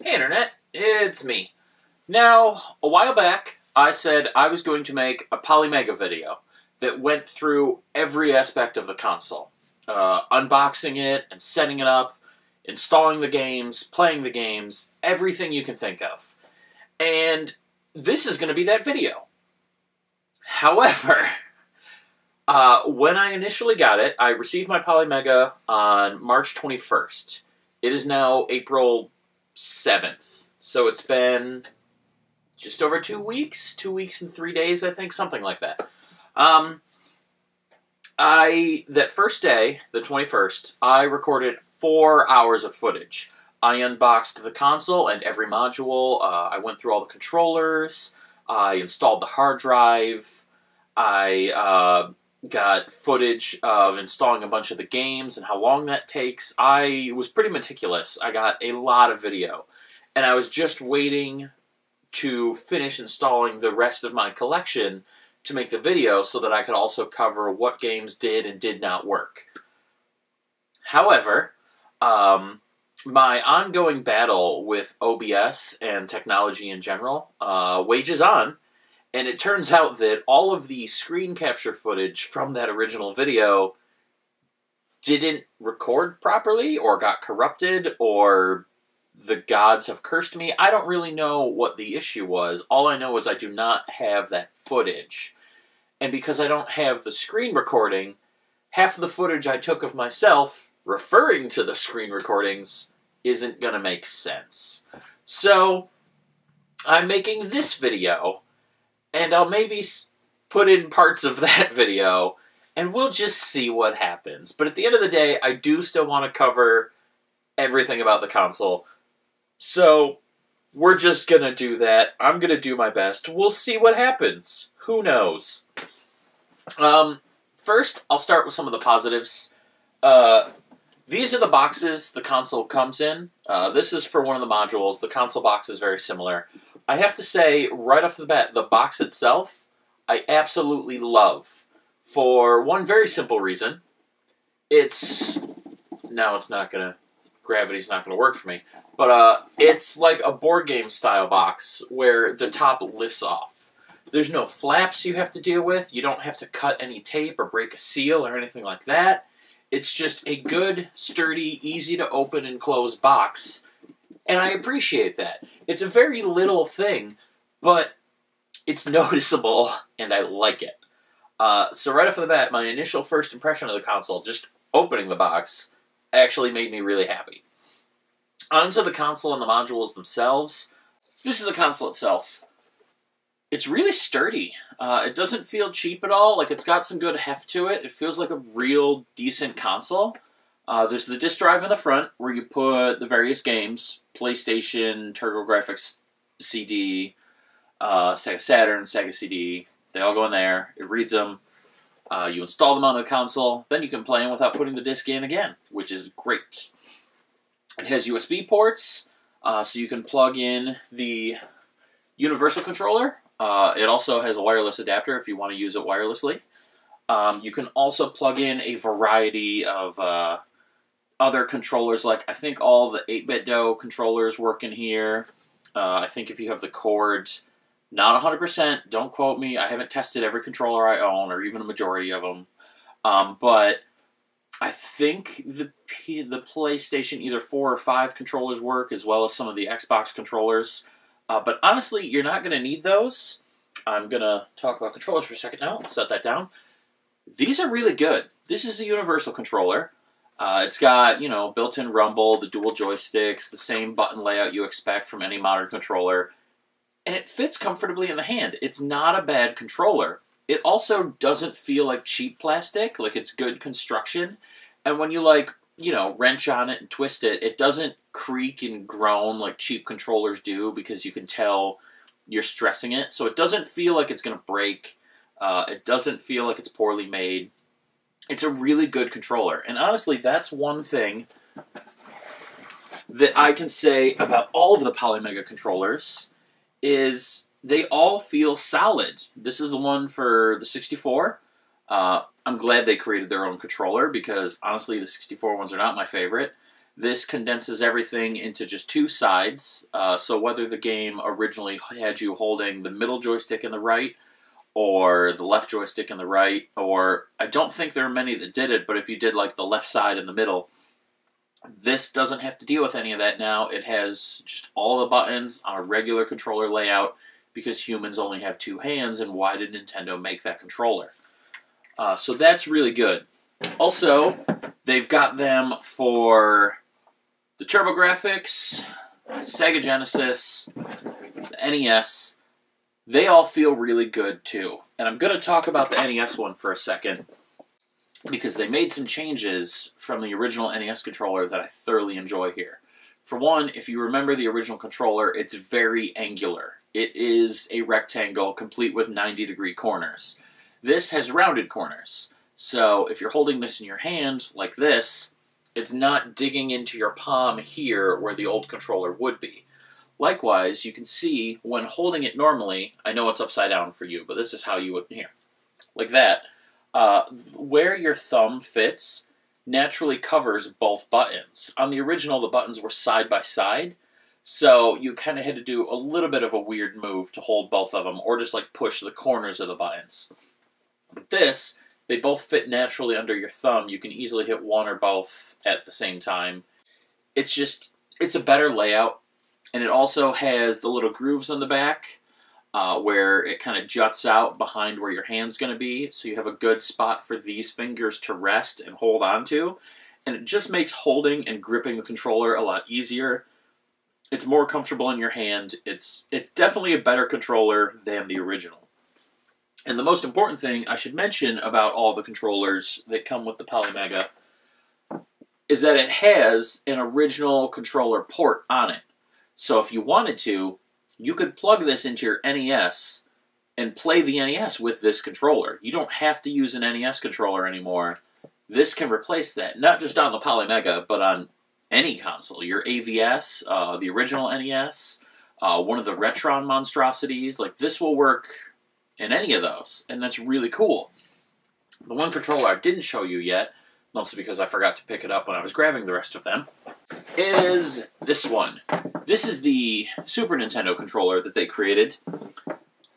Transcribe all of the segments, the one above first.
Hey Internet, it's me. Now, a while back, I said I was going to make a Polymega video that went through every aspect of the console. Uh, unboxing it and setting it up, installing the games, playing the games, everything you can think of. And this is going to be that video. However, uh, when I initially got it, I received my Polymega on March 21st. It is now April 7th. So it's been just over two weeks, two weeks and three days, I think, something like that. Um, I, that first day, the 21st, I recorded four hours of footage. I unboxed the console and every module. Uh, I went through all the controllers. I installed the hard drive. I uh, got footage of installing a bunch of the games and how long that takes. I was pretty meticulous. I got a lot of video. And I was just waiting to finish installing the rest of my collection to make the video so that I could also cover what games did and did not work. However, um, my ongoing battle with OBS and technology in general uh, wages on, and it turns out that all of the screen capture footage from that original video didn't record properly, or got corrupted, or the gods have cursed me. I don't really know what the issue was. All I know is I do not have that footage. And because I don't have the screen recording, half the footage I took of myself referring to the screen recordings isn't going to make sense. So, I'm making this video, and I'll maybe put in parts of that video, and we'll just see what happens. But at the end of the day, I do still want to cover everything about the console. So, we're just gonna do that. I'm gonna do my best. We'll see what happens. Who knows? Um, first, I'll start with some of the positives. Uh, these are the boxes the console comes in. Uh, this is for one of the modules. The console box is very similar. I have to say, right off the bat, the box itself, I absolutely love. For one very simple reason. It's. No, it's not gonna. Gravity's not gonna work for me. But uh, it's like a board game style box where the top lifts off. There's no flaps you have to deal with. You don't have to cut any tape or break a seal or anything like that. It's just a good, sturdy, easy to open and close box. And I appreciate that. It's a very little thing, but it's noticeable and I like it. Uh, so, right off the bat, my initial first impression of the console, just opening the box, actually made me really happy. Onto the console and the modules themselves. This is the console itself. It's really sturdy. Uh, it doesn't feel cheap at all. Like it's got some good heft to it. It feels like a real decent console. Uh, there's the disk drive in the front where you put the various games: PlayStation, TurboGrafx CD, uh, Sega Saturn, Sega CD. They all go in there. It reads them. Uh, you install them on the console. Then you can play them without putting the disc in again, which is great. It has USB ports, uh, so you can plug in the universal controller. Uh, it also has a wireless adapter if you want to use it wirelessly. Um, you can also plug in a variety of uh, other controllers, like I think all the 8BitDo controllers work in here. Uh, I think if you have the cords, not 100%, don't quote me. I haven't tested every controller I own, or even a majority of them. Um, but I think the P- the PlayStation either four or five controllers work, as well as some of the Xbox controllers. Uh, but honestly, you're not going to need those. I'm going to talk about controllers for a second now. Set that down. These are really good. This is the universal controller. Uh, it's got, you know, built-in rumble, the dual joysticks, the same button layout you expect from any modern controller, and it fits comfortably in the hand. It's not a bad controller. It also doesn't feel like cheap plastic, like it's good construction. And when you like, you know, wrench on it and twist it, it doesn't creak and groan like cheap controllers do because you can tell you're stressing it. So it doesn't feel like it's going to break. Uh, it doesn't feel like it's poorly made. It's a really good controller. And honestly, that's one thing that I can say about all of the Polymega controllers is they all feel solid. This is the one for the 64. Uh, I'm glad they created their own controller because honestly, the 64 ones are not my favorite. This condenses everything into just two sides. Uh, so whether the game originally had you holding the middle joystick in the right or the left joystick and the right, or I don't think there are many that did it, but if you did like the left side in the middle, this doesn't have to deal with any of that now. It has just all the buttons on a regular controller layout because humans only have two hands, and why did Nintendo make that controller? Uh, so that's really good. Also, they've got them for the TurboGrafx, Sega Genesis, the NES. They all feel really good too. And I'm going to talk about the NES one for a second because they made some changes from the original NES controller that I thoroughly enjoy here. For one, if you remember the original controller, it's very angular. It is a rectangle complete with 90 degree corners. This has rounded corners. So if you're holding this in your hand like this, it's not digging into your palm here where the old controller would be. Likewise, you can see when holding it normally, I know it's upside down for you, but this is how you would, here, like that, uh, where your thumb fits naturally covers both buttons. On the original, the buttons were side by side, so you kind of had to do a little bit of a weird move to hold both of them, or just like push the corners of the buttons. But this, they both fit naturally under your thumb. You can easily hit one or both at the same time. It's just, it's a better layout, and it also has the little grooves on the back uh, where it kind of juts out behind where your hand's going to be, so you have a good spot for these fingers to rest and hold onto. And it just makes holding and gripping the controller a lot easier. It's more comfortable in your hand. It's it's definitely a better controller than the original. And the most important thing I should mention about all the controllers that come with the Polymega is that it has an original controller port on it. So if you wanted to, you could plug this into your NES and play the NES with this controller. You don't have to use an NES controller anymore. This can replace that, not just on the Polymega, but on any console. Your AVS, uh, the original NES, uh, one of the Retron monstrosities, like this will work in any of those, and that's really cool. The one controller I didn't show you yet, mostly because I forgot to pick it up when I was grabbing the rest of them, is this one. This is the Super Nintendo controller that they created.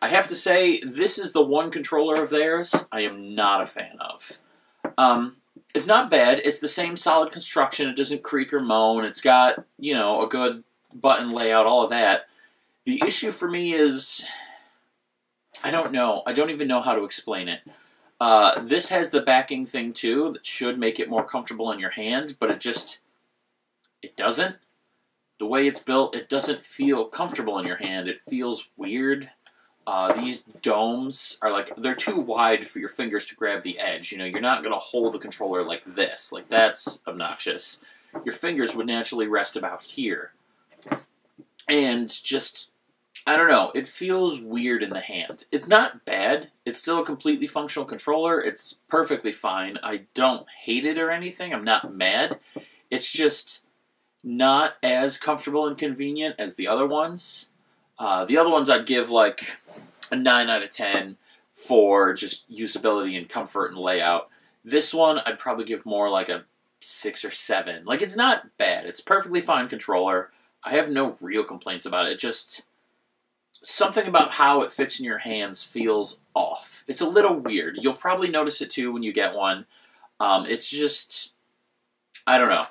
I have to say, this is the one controller of theirs I am not a fan of. Um, it's not bad. It's the same solid construction. It doesn't creak or moan. It's got, you know, a good button layout, all of that. The issue for me is I don't know. I don't even know how to explain it. Uh, this has the backing thing too that should make it more comfortable in your hand, but it just it doesn't. The way it's built, it doesn't feel comfortable in your hand. It feels weird. Uh, these domes are like they're too wide for your fingers to grab the edge. You know, you're not gonna hold the controller like this. Like that's obnoxious. Your fingers would naturally rest about here, and just I don't know. It feels weird in the hand. It's not bad. It's still a completely functional controller. It's perfectly fine. I don't hate it or anything. I'm not mad. It's just not as comfortable and convenient as the other ones. Uh, the other ones I'd give like a 9 out of 10 for just usability and comfort and layout. This one I'd probably give more like a 6 or 7. Like it's not bad. It's perfectly fine controller. I have no real complaints about it. It just something about how it fits in your hands feels off. It's a little weird. You'll probably notice it too when you get one. Um, it's just, I don't know.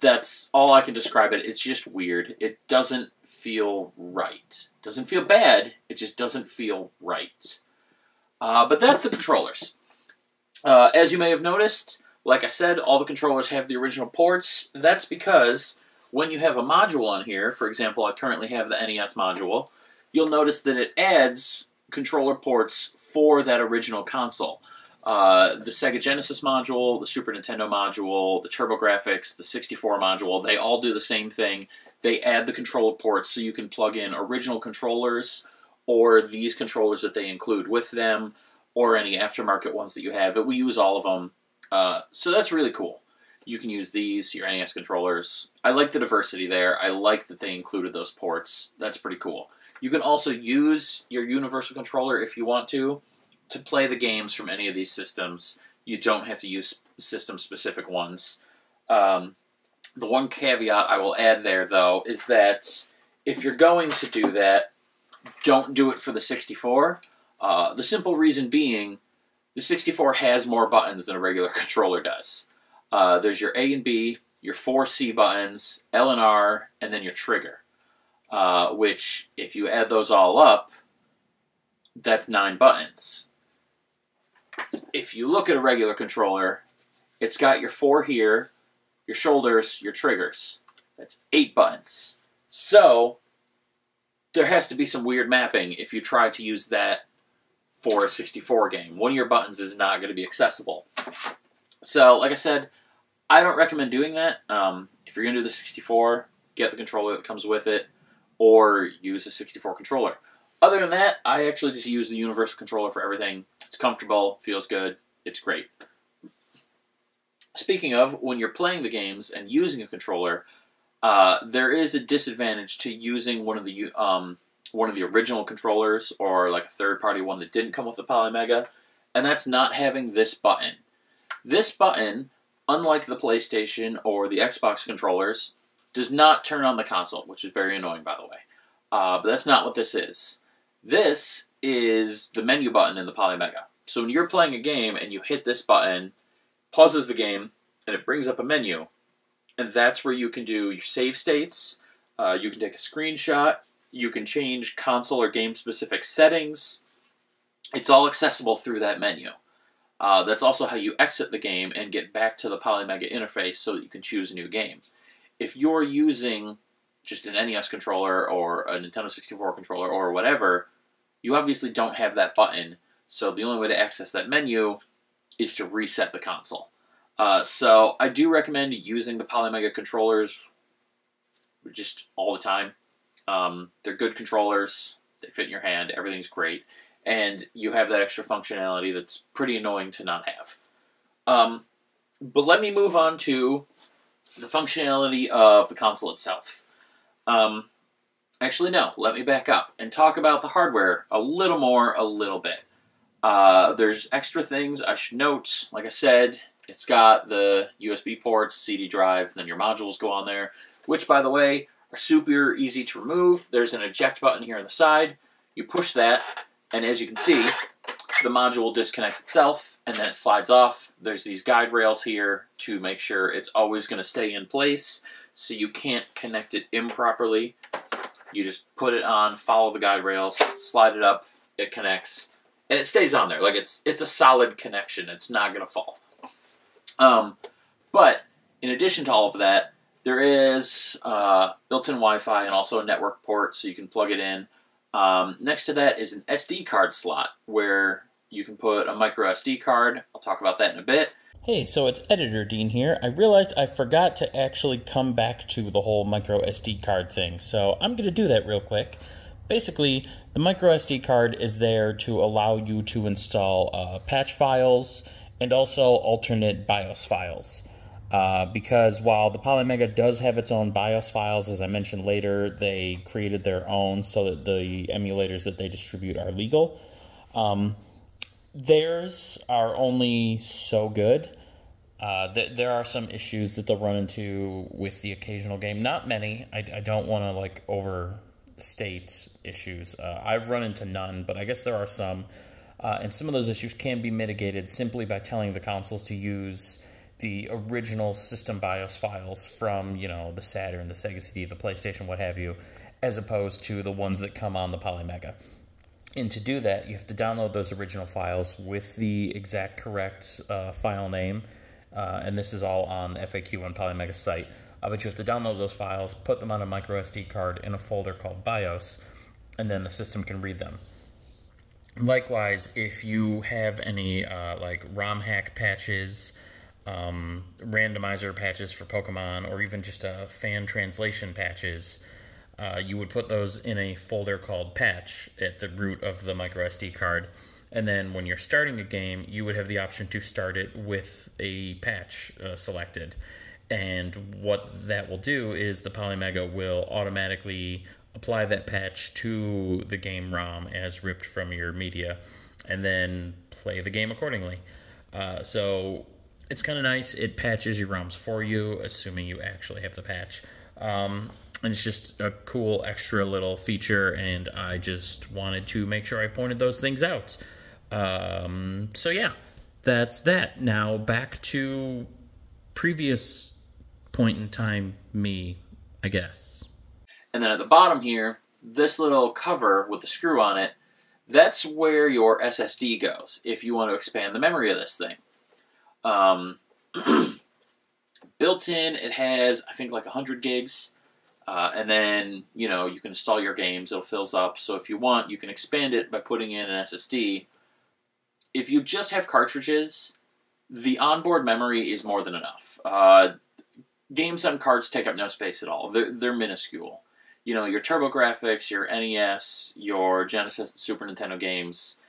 That's all I can describe it. It's just weird. It doesn't feel right. Doesn't feel bad. It just doesn't feel right. Uh, but that's the controllers. Uh, as you may have noticed, like I said, all the controllers have the original ports. That's because when you have a module on here, for example, I currently have the NES module, you'll notice that it adds controller ports for that original console. Uh, the Sega Genesis module, the Super Nintendo module, the TurboGrafx, the 64 module, they all do the same thing. They add the controller ports so you can plug in original controllers or these controllers that they include with them or any aftermarket ones that you have. But we use all of them. Uh, so that's really cool. You can use these, your NES controllers. I like the diversity there. I like that they included those ports. That's pretty cool. You can also use your universal controller if you want to to play the games from any of these systems. You don't have to use system specific ones. Um, The one caveat I will add there, though, is that if you're going to do that, don't do it for the 64. Uh, the simple reason being, the 64 has more buttons than a regular controller does. Uh, there's your A and B, your four C buttons, L and R, and then your trigger. Uh, which, if you add those all up, that's nine buttons. If you look at a regular controller, it's got your four here, your shoulders, your triggers. That's eight buttons. So, there has to be some weird mapping if you try to use that for a 64 game. One of your buttons is not going to be accessible. So, like I said, I don't recommend doing that. Um, if you're going to do the 64, get the controller that comes with it, or use a 64 controller. Other than that, I actually just use the universal controller for everything. It's comfortable, feels good, it's great. Speaking of, when you're playing the games and using a controller, uh, there is a disadvantage to using one of the um, one of the original controllers or like a third party one that didn't come with the Polymega, and that's not having this button. This button, unlike the PlayStation or the Xbox controllers, does not turn on the console, which is very annoying, by the way. Uh, but that's not what this is. This is the menu button in the Polymega. So when you're playing a game and you hit this button, pauses the game, and it brings up a menu, and that's where you can do your save states. Uh, you can take a screenshot. You can change console or game specific settings. It's all accessible through that menu. Uh, that's also how you exit the game and get back to the Polymega interface so that you can choose a new game. If you're using just an NES controller or a Nintendo 64 controller or whatever, you obviously don't have that button. So the only way to access that menu is to reset the console. Uh, so I do recommend using the Polymega controllers just all the time. Um, they're good controllers. They fit in your hand. Everything's great, and you have that extra functionality that's pretty annoying to not have. Um, but let me move on to the functionality of the console itself. Um, actually, no. Let me back up and talk about the hardware a little more, a little bit. Uh, there's extra things I should note. Like I said, it's got the USB ports, CD drive, then your modules go on there, which, by the way, are super easy to remove. There's an eject button here on the side. You push that, and as you can see, the module disconnects itself, and then it slides off. There's these guide rails here to make sure it's always going to stay in place, so you can't connect it improperly. You just put it on, follow the guide rails, slide it up, it connects, and it stays on there. Like it's it's a solid connection. It's not going to fall. Um, but in addition to all of that, there is uh, built-in Wi-Fi and also a network port, so you can plug it in. Um, next to that is an SD card slot where you can put a micro SD card. I'll talk about that in a bit. Hey, so it's Editor Dean here. I realized I forgot to actually come back to the whole micro SD card thing, so I'm going to do that real quick. Basically, the micro SD card is there to allow you to install uh, patch files and also alternate BIOS files. Uh, because while the Polymega does have its own BIOS files, as I mentioned later, they created their own so that the emulators that they distribute are legal. Um, theirs are only so good. Uh, th- there are some issues that they'll run into with the occasional game. Not many. I, I don't want to like overstate issues. Uh, I've run into none, but I guess there are some. Uh, and some of those issues can be mitigated simply by telling the console to use the original system BIOS files from, you know, the Saturn, the Sega CD, the PlayStation, what have you, as opposed to the ones that come on the Polymega. And to do that, you have to download those original files with the exact correct uh, file name, uh, and this is all on FAQ on Polymega site. Uh, but you have to download those files, put them on a micro SD card in a folder called BIOS, and then the system can read them. Likewise, if you have any uh, like ROM hack patches, um, randomizer patches for Pokemon, or even just uh, fan translation patches, uh, you would put those in a folder called patch at the root of the micro SD card. And then when you're starting a game, you would have the option to start it with a patch uh, selected. And what that will do is the Polymega will automatically apply that patch to the game ROM as ripped from your media, and then play the game accordingly. Uh, so it's kind of nice. It patches your ROMs for you, assuming you actually have the patch. Um, and it's just a cool extra little feature, and I just wanted to make sure I pointed those things out. Um, so yeah, that's that. Now back to previous point in time me, I guess. And then at the bottom here, this little cover with the screw on it, that's where your SSD goes if you want to expand the memory of this thing. Um, built in, it has, I think, like 100 gigs. Uh, and then, you know, you can install your games, it'll fills up. So if you want, you can expand it by putting in an SSD. If you just have cartridges, the onboard memory is more than enough. Uh, games on cards take up no space at all. They're, they're minuscule. You know, your TurboGrafx, your NES, your Genesis and Super Nintendo games,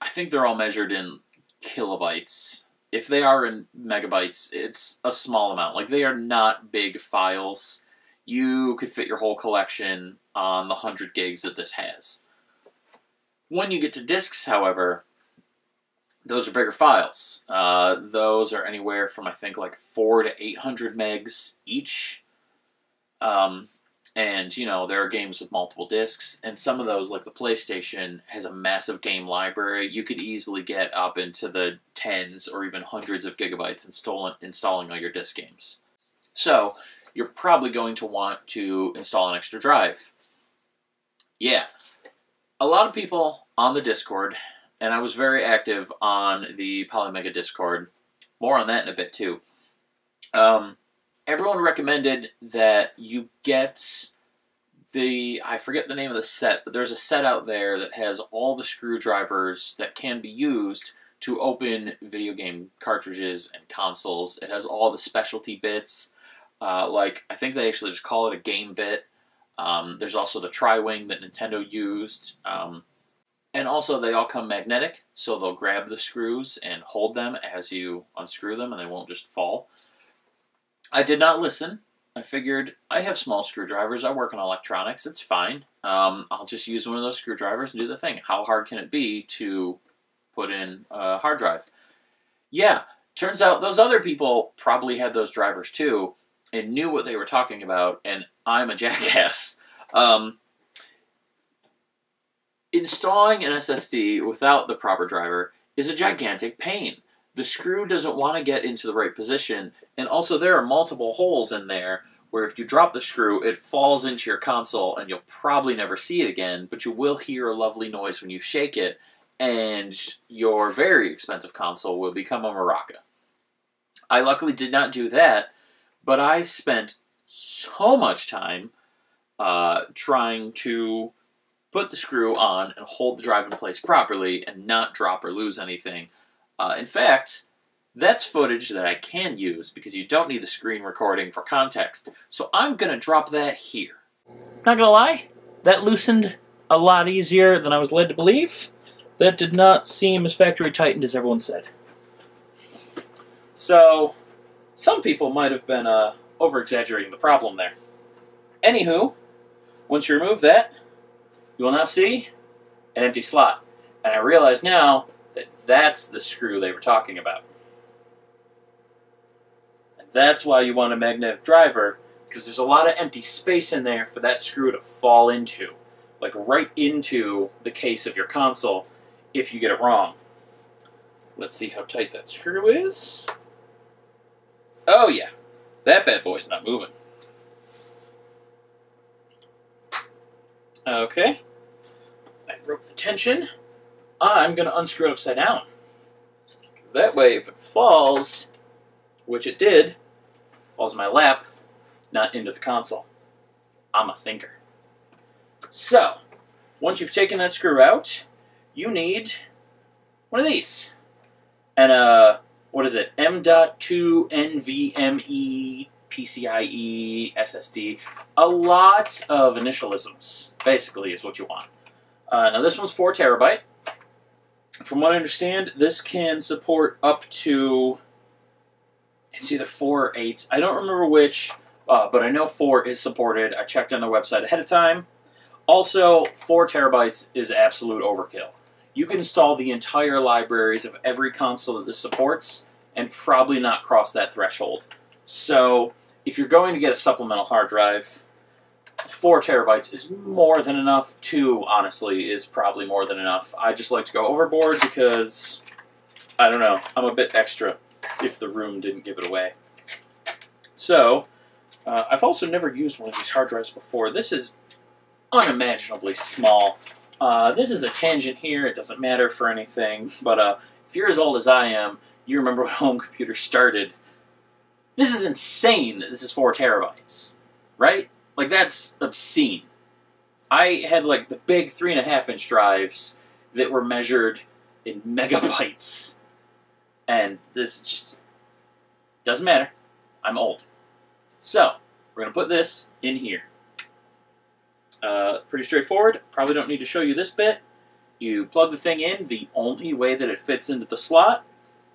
I think they're all measured in kilobytes. If they are in megabytes, it's a small amount. Like, they are not big files. You could fit your whole collection on the 100 gigs that this has. When you get to discs, however, those are bigger files. Uh, those are anywhere from I think like four to eight hundred megs each. Um, and you know there are games with multiple discs, and some of those, like the PlayStation, has a massive game library. You could easily get up into the tens or even hundreds of gigabytes installing installing all your disc games. So you're probably going to want to install an extra drive. Yeah, a lot of people on the Discord and I was very active on the Polymega Discord. More on that in a bit too. Um, everyone recommended that you get the I forget the name of the set, but there's a set out there that has all the screwdrivers that can be used to open video game cartridges and consoles. It has all the specialty bits. Uh, like I think they actually just call it a game bit. Um, there's also the tri-wing that Nintendo used. Um, and also, they all come magnetic, so they'll grab the screws and hold them as you unscrew them, and they won't just fall. I did not listen. I figured I have small screwdrivers. I work in electronics. It's fine. Um, I'll just use one of those screwdrivers and do the thing. How hard can it be to put in a hard drive? Yeah, turns out those other people probably had those drivers too and knew what they were talking about, and I'm a jackass. Um, Installing an SSD without the proper driver is a gigantic pain. The screw doesn't want to get into the right position, and also there are multiple holes in there where if you drop the screw, it falls into your console and you'll probably never see it again, but you will hear a lovely noise when you shake it, and your very expensive console will become a maraca. I luckily did not do that, but I spent so much time uh, trying to put the screw on and hold the drive in place properly and not drop or lose anything. Uh, in fact, that's footage that I can use because you don't need the screen recording for context. So I'm going to drop that here. Not going to lie, that loosened a lot easier than I was led to believe. That did not seem as factory tightened as everyone said. So, some people might have been uh, over exaggerating the problem there. Anywho, once you remove that, you will now see an empty slot. And I realize now that that's the screw they were talking about. And that's why you want a magnetic driver, because there's a lot of empty space in there for that screw to fall into. Like right into the case of your console if you get it wrong. Let's see how tight that screw is. Oh yeah, that bad boy's not moving. Okay broke the tension, I'm going to unscrew it upside down. That way, if it falls, which it did, falls in my lap, not into the console. I'm a thinker. So, once you've taken that screw out, you need one of these. And, uh, what is it? M.2 NVMe PCIe SSD. A lot of initialisms, basically, is what you want. Uh, now this one's 4 terabyte. From what I understand, this can support up to, it's either 4 or 8. I don't remember which, uh, but I know 4 is supported. I checked on their website ahead of time. Also, 4 terabytes is absolute overkill. You can install the entire libraries of every console that this supports, and probably not cross that threshold. So if you're going to get a supplemental hard drive, four terabytes is more than enough. Two, honestly, is probably more than enough. I just like to go overboard because I don't know. I'm a bit extra if the room didn't give it away. So, uh, I've also never used one of these hard drives before. This is unimaginably small. Uh, this is a tangent here. It doesn't matter for anything. But uh, if you're as old as I am, you remember when home computers started. This is insane that this is 4 terabytes. Right? Like, that's obscene. I had, like, the big 3.5 inch drives that were measured in megabytes. And this just doesn't matter. I'm old. So, we're to put this in here. Uh, pretty straightforward. Probably don't need to show you this bit. You plug the thing in the only way that it fits into the slot.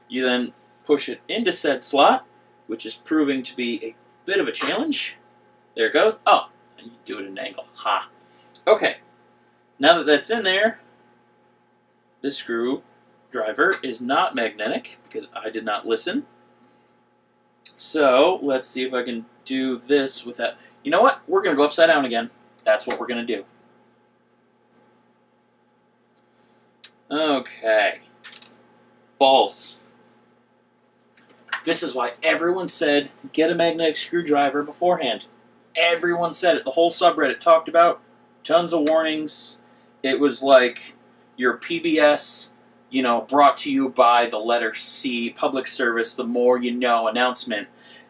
You then push it into said slot, which is proving to be a bit of a challenge. There it goes. Oh, and you do it at an angle. Ha. Okay. Now that that's in there, this screw driver is not magnetic because I did not listen. So let's see if I can do this with that. You know what? We're going to go upside down again. That's what we're going to do. Okay. Balls. This is why everyone said get a magnetic screwdriver beforehand. Everyone said it. The whole subreddit talked about tons of warnings. It was like your PBS, you know, brought to you by the letter C, public service, the more you know announcement.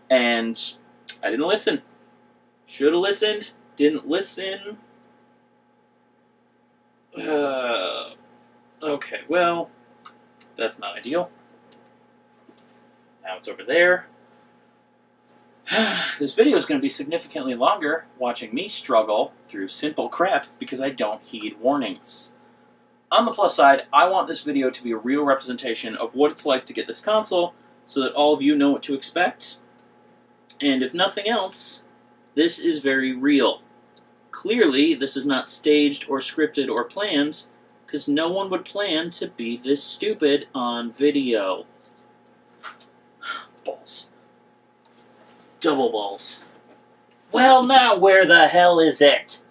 And I didn't listen. Should have listened. Didn't listen. Uh, okay, well, that's not ideal. Now it's over there. this video is going to be significantly longer watching me struggle through simple crap because I don't heed warnings. On the plus side, I want this video to be a real representation of what it's like to get this console so that all of you know what to expect. And if nothing else, this is very real. Clearly, this is not staged or scripted or planned, because no one would plan to be this stupid on video. Balls. Double balls. Well, now where the hell is it?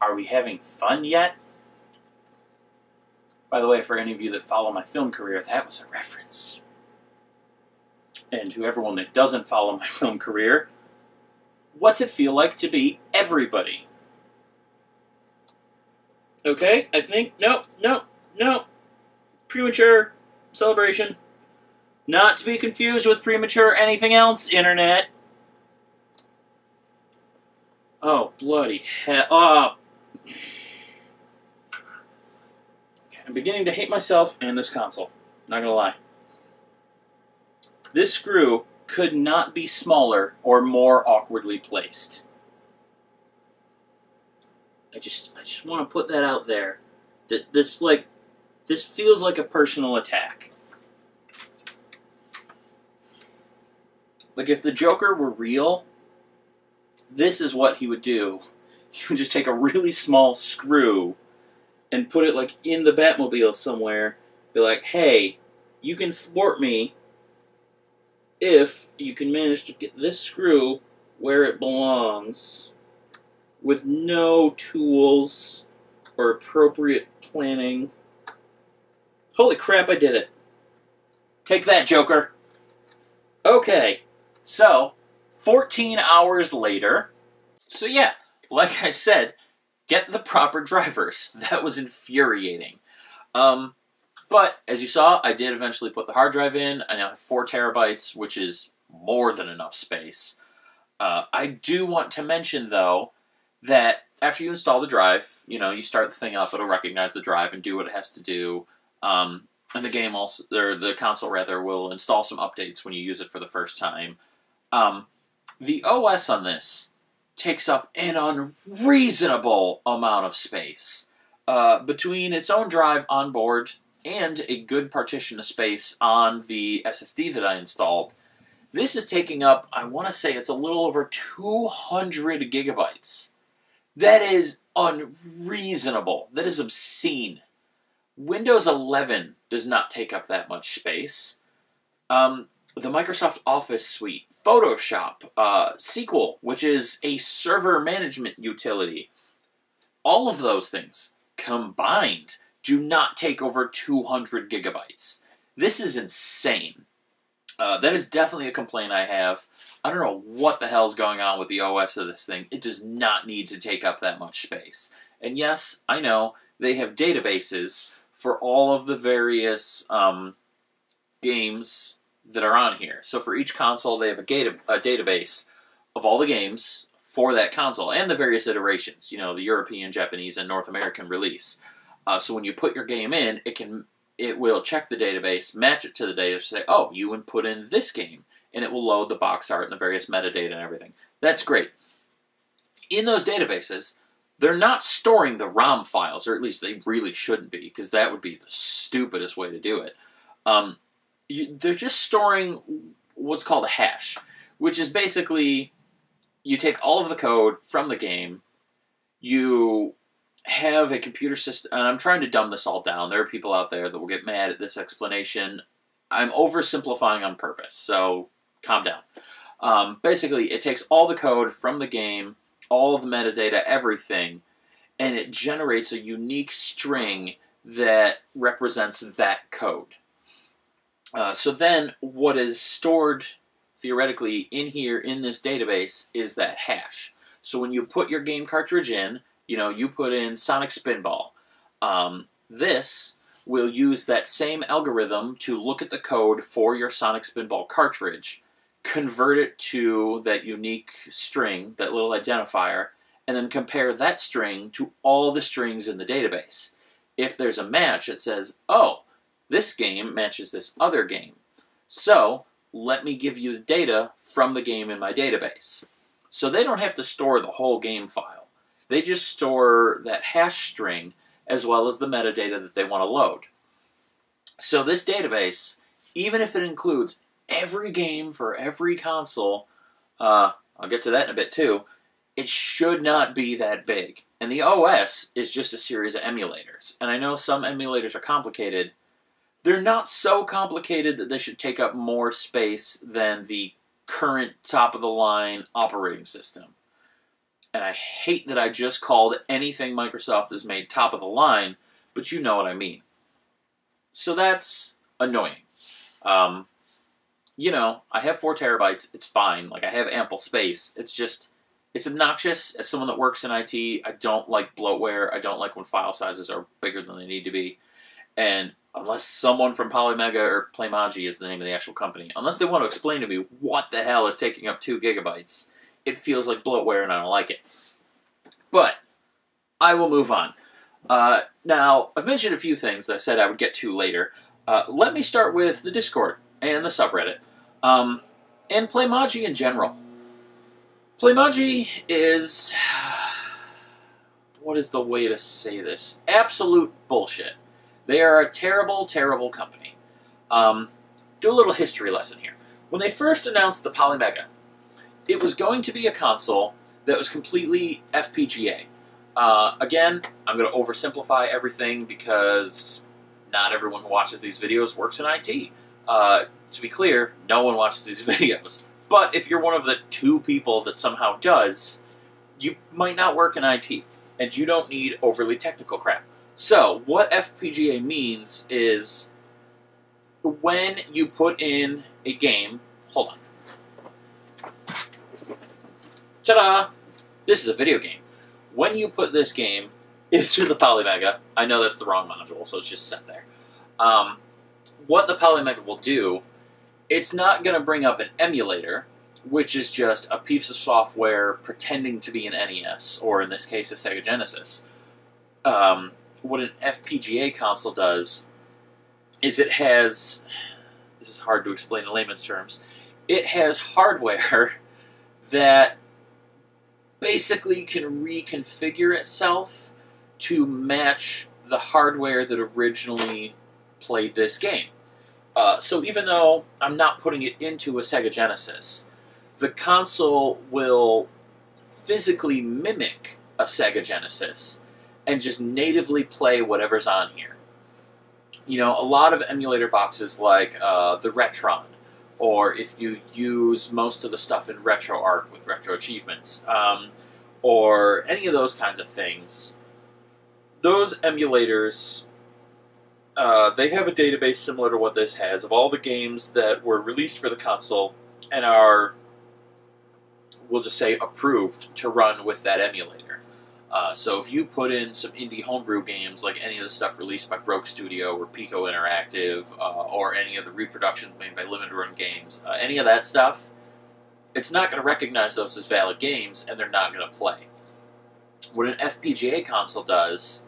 Are we having fun yet? By the way, for any of you that follow my film career, that was a reference. And to everyone that doesn't follow my film career, what's it feel like to be everybody? Okay, I think, no, no, no. Premature celebration. Not to be confused with premature anything else, internet. Oh, bloody hell. Oh. I'm beginning to hate myself and this console. Not gonna lie. This screw could not be smaller or more awkwardly placed. I just I just want to put that out there. That this like this feels like a personal attack. Like if the Joker were real, this is what he would do. He would just take a really small screw and put it like in the Batmobile somewhere. Be like, "Hey, you can thwart me if you can manage to get this screw where it belongs with no tools or appropriate planning. Holy crap, I did it. Take that, Joker. Okay, so 14 hours later. So, yeah, like I said, get the proper drivers. That was infuriating. Um, but as you saw, I did eventually put the hard drive in. I now have four terabytes, which is more than enough space. Uh, I do want to mention though that after you install the drive, you know you start the thing up, it'll recognize the drive and do what it has to do. Um, and the game also, or the console rather, will install some updates when you use it for the first time. Um, the OS on this takes up an unreasonable amount of space. Uh, between its own drive on board and a good partition of space on the SSD that I installed. This is taking up, I want to say it's a little over 200 gigabytes. That is unreasonable. That is obscene. Windows 11 does not take up that much space. Um, the Microsoft Office suite, Photoshop, uh, SQL, which is a server management utility, all of those things combined do not take over 200 gigabytes. This is insane. Uh, that is definitely a complaint I have. I don't know what the hell's going on with the OS of this thing. It does not need to take up that much space. And yes, I know they have databases for all of the various um, games that are on here. So for each console, they have a, data, a database of all the games for that console and the various iterations. You know, the European, Japanese, and North American release. Uh, so when you put your game in, it can it will check the database, match it to the data, say, oh, you input in this game, and it will load the box art and the various metadata and everything. That's great. In those databases, they're not storing the ROM files, or at least they really shouldn't be, because that would be the stupidest way to do it. Um, you, they're just storing what's called a hash, which is basically you take all of the code from the game, you have a computer system, and I'm trying to dumb this all down. There are people out there that will get mad at this explanation. I'm oversimplifying on purpose, so calm down. Um, basically, it takes all the code from the game, all of the metadata, everything, and it generates a unique string that represents that code. Uh, so then, what is stored theoretically in here in this database is that hash. So when you put your game cartridge in, you know, you put in Sonic Spinball. Um, this will use that same algorithm to look at the code for your Sonic Spinball cartridge, convert it to that unique string, that little identifier, and then compare that string to all the strings in the database. If there's a match, it says, oh, this game matches this other game. So, let me give you the data from the game in my database. So they don't have to store the whole game file. They just store that hash string as well as the metadata that they want to load. So this database, even if it includes every game for every console, uh, I'll get to that in a bit too, it should not be that big. And the OS is just a series of emulators. And I know some emulators are complicated. They're not so complicated that they should take up more space than the current top of the line operating system and I hate that I just called anything Microsoft has made top of the line, but you know what I mean. So that's annoying. Um, you know, I have four terabytes. It's fine. Like I have ample space. It's just, it's obnoxious. As someone that works in IT, I don't like bloatware. I don't like when file sizes are bigger than they need to be. And unless someone from Polymega or PlayMaji is the name of the actual company, unless they want to explain to me what the hell is taking up two gigabytes, it feels like bloatware and I don't like it. But I will move on. Uh, now, I've mentioned a few things that I said I would get to later. Uh, let me start with the Discord and the subreddit, um, and PlayMaji in general. PlayMaji is. What is the way to say this? Absolute bullshit. They are a terrible, terrible company. Um, do a little history lesson here. When they first announced the Polymega, it was going to be a console that was completely FPGA. Uh, again, I'm going to oversimplify everything because not everyone who watches these videos works in IT. Uh, to be clear, no one watches these videos. But if you're one of the two people that somehow does, you might not work in IT, and you don't need overly technical crap. So, what FPGA means is when you put in a game, hold on. ta-da! This is a video game. When you put this game into the Polymega, I know that's the wrong module, so it's just set there. Um, what the Polymega will do, it's not going to bring up an emulator, which is just a piece of software pretending to be an NES, or in this case, a Sega Genesis. Um, what an FPGA console does is it has, this is hard to explain in layman's terms, it has hardware that basically can reconfigure itself to match the hardware that originally played this game. Uh, so even though I'm not putting it into a Sega Genesis, the console will physically mimic a Sega Genesis and just natively play whatever's on here. you know, a lot of emulator boxes like uh, the Retron, or if you use most of the stuff in RetroArch with Retro Achievements, um, or any of those kinds of things, those emulators, uh, they have a database similar to what this has of all the games that were released for the console and are, we'll just say, approved to run with that emulator. Uh, so if you put in some indie homebrew games like any of the stuff released by Broke Studio or Piko Interactive uh, or any of the reproductions made by Limited Run Games, uh, any of that stuff, it's not going to recognize those as valid games and they're not going to play. What an FPGA console does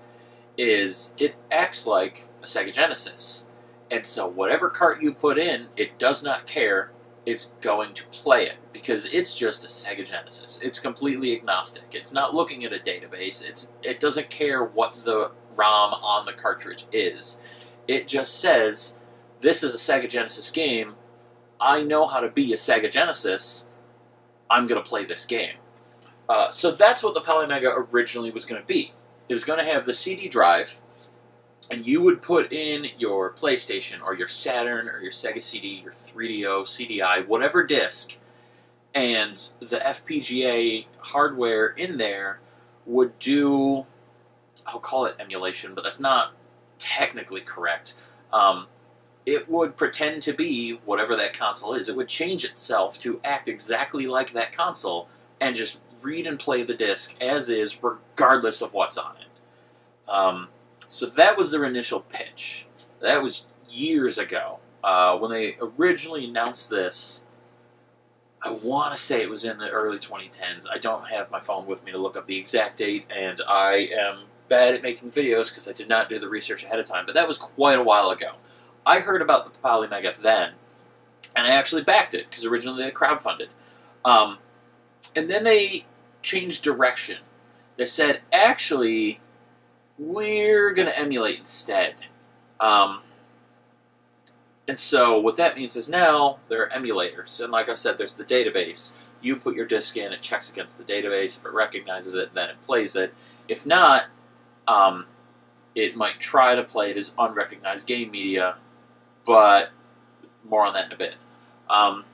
is it acts like a Sega Genesis. And so whatever cart you put in, it does not care it's going to play it because it's just a Sega Genesis. It's completely agnostic. It's not looking at a database. It's it doesn't care what the ROM on the cartridge is. It just says this is a Sega Genesis game. I know how to be a Sega Genesis. I'm going to play this game. Uh, so that's what the Polymega originally was going to be. It was going to have the CD drive and you would put in your PlayStation or your Saturn or your Sega CD, your 3DO, CDI, whatever disc, and the FPGA hardware in there would do, I'll call it emulation, but that's not technically correct. Um, it would pretend to be whatever that console is. It would change itself to act exactly like that console and just read and play the disc as is, regardless of what's on it. Um, so that was their initial pitch. That was years ago. Uh, when they originally announced this, I want to say it was in the early 2010s. I don't have my phone with me to look up the exact date, and I am bad at making videos because I did not do the research ahead of time, but that was quite a while ago. I heard about the Polymega then, and I actually backed it because originally they crowdfunded. Um, and then they changed direction. They said, actually, we're going to emulate instead. Um, and so what that means is now there are emulators. And like I said, there's the database. You put your disk in, it checks against the database. If it recognizes it, then it plays it. If not, um, it might try to play it as unrecognized game media, but more on that in a bit. Um,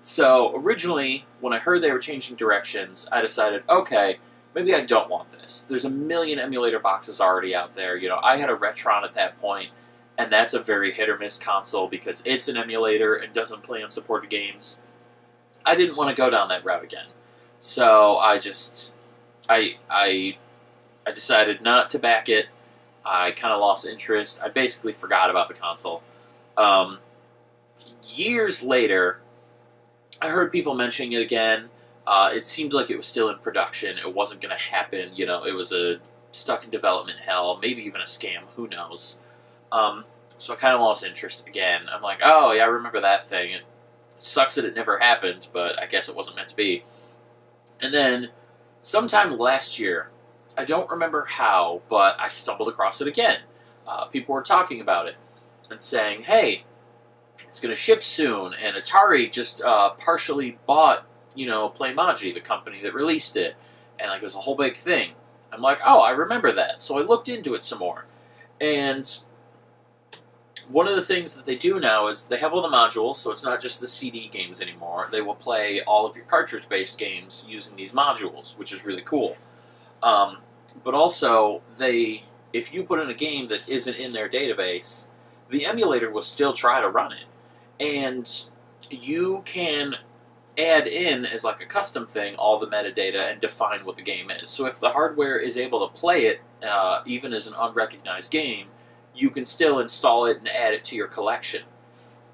so originally, when I heard they were changing directions, I decided, okay, maybe I don't want this. There's a million emulator boxes already out there. You know, I had a Retron at that point, and that's a very hit or miss console because it's an emulator and doesn't play on supported games. I didn't want to go down that route again, so I just, I, I, I decided not to back it. I kind of lost interest. I basically forgot about the console. Um, years later, I heard people mentioning it again uh, it seemed like it was still in production. It wasn't going to happen. You know, it was a stuck in development hell, maybe even a scam. Who knows? Um, so I kind of lost interest again. I'm like, oh yeah, I remember that thing. It sucks that it never happened, but I guess it wasn't meant to be. And then sometime last year, I don't remember how, but I stumbled across it again. Uh, people were talking about it and saying, hey, it's going to ship soon, and Atari just uh, partially bought you know, Playmaji, the company that released it. And like it was a whole big thing. I'm like, oh, I remember that. So I looked into it some more. And one of the things that they do now is they have all the modules, so it's not just the CD games anymore. They will play all of your cartridge based games using these modules, which is really cool. Um, but also, they if you put in a game that isn't in their database, the emulator will still try to run it. And you can add in as like a custom thing all the metadata and define what the game is. So if the hardware is able to play it, uh, even as an unrecognized game, you can still install it and add it to your collection.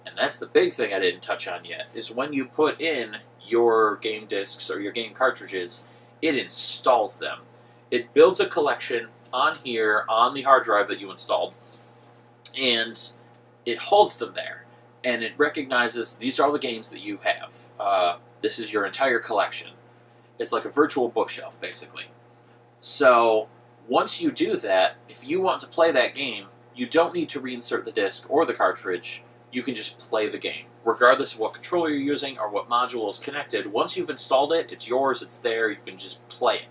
And that's the big thing I didn't touch on yet, is when you put in your game discs or your game cartridges, it installs them. It builds a collection on here, on the hard drive that you installed, and it holds them there and it recognizes these are all the games that you have. Uh, this is your entire collection. It's like a virtual bookshelf, basically. So once you do that, if you want to play that game, you don't need to reinsert the disc or the cartridge. You can just play the game, regardless of what controller you're using or what module is connected. Once you've installed it, it's yours. It's there. You can just play it.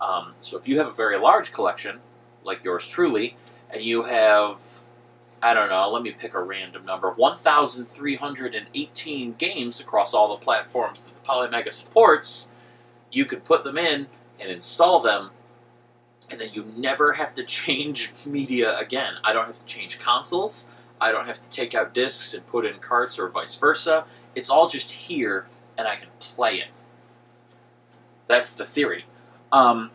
Um, so if you have a very large collection, like yours truly, and you have I don't know, let me pick a random number 1,318 games across all the platforms that the Polymega supports, you could put them in and install them, and then you never have to change media again. I don't have to change consoles. I don't have to take out discs and put in carts or vice versa. It's all just here, and I can play it. That's the theory. Um,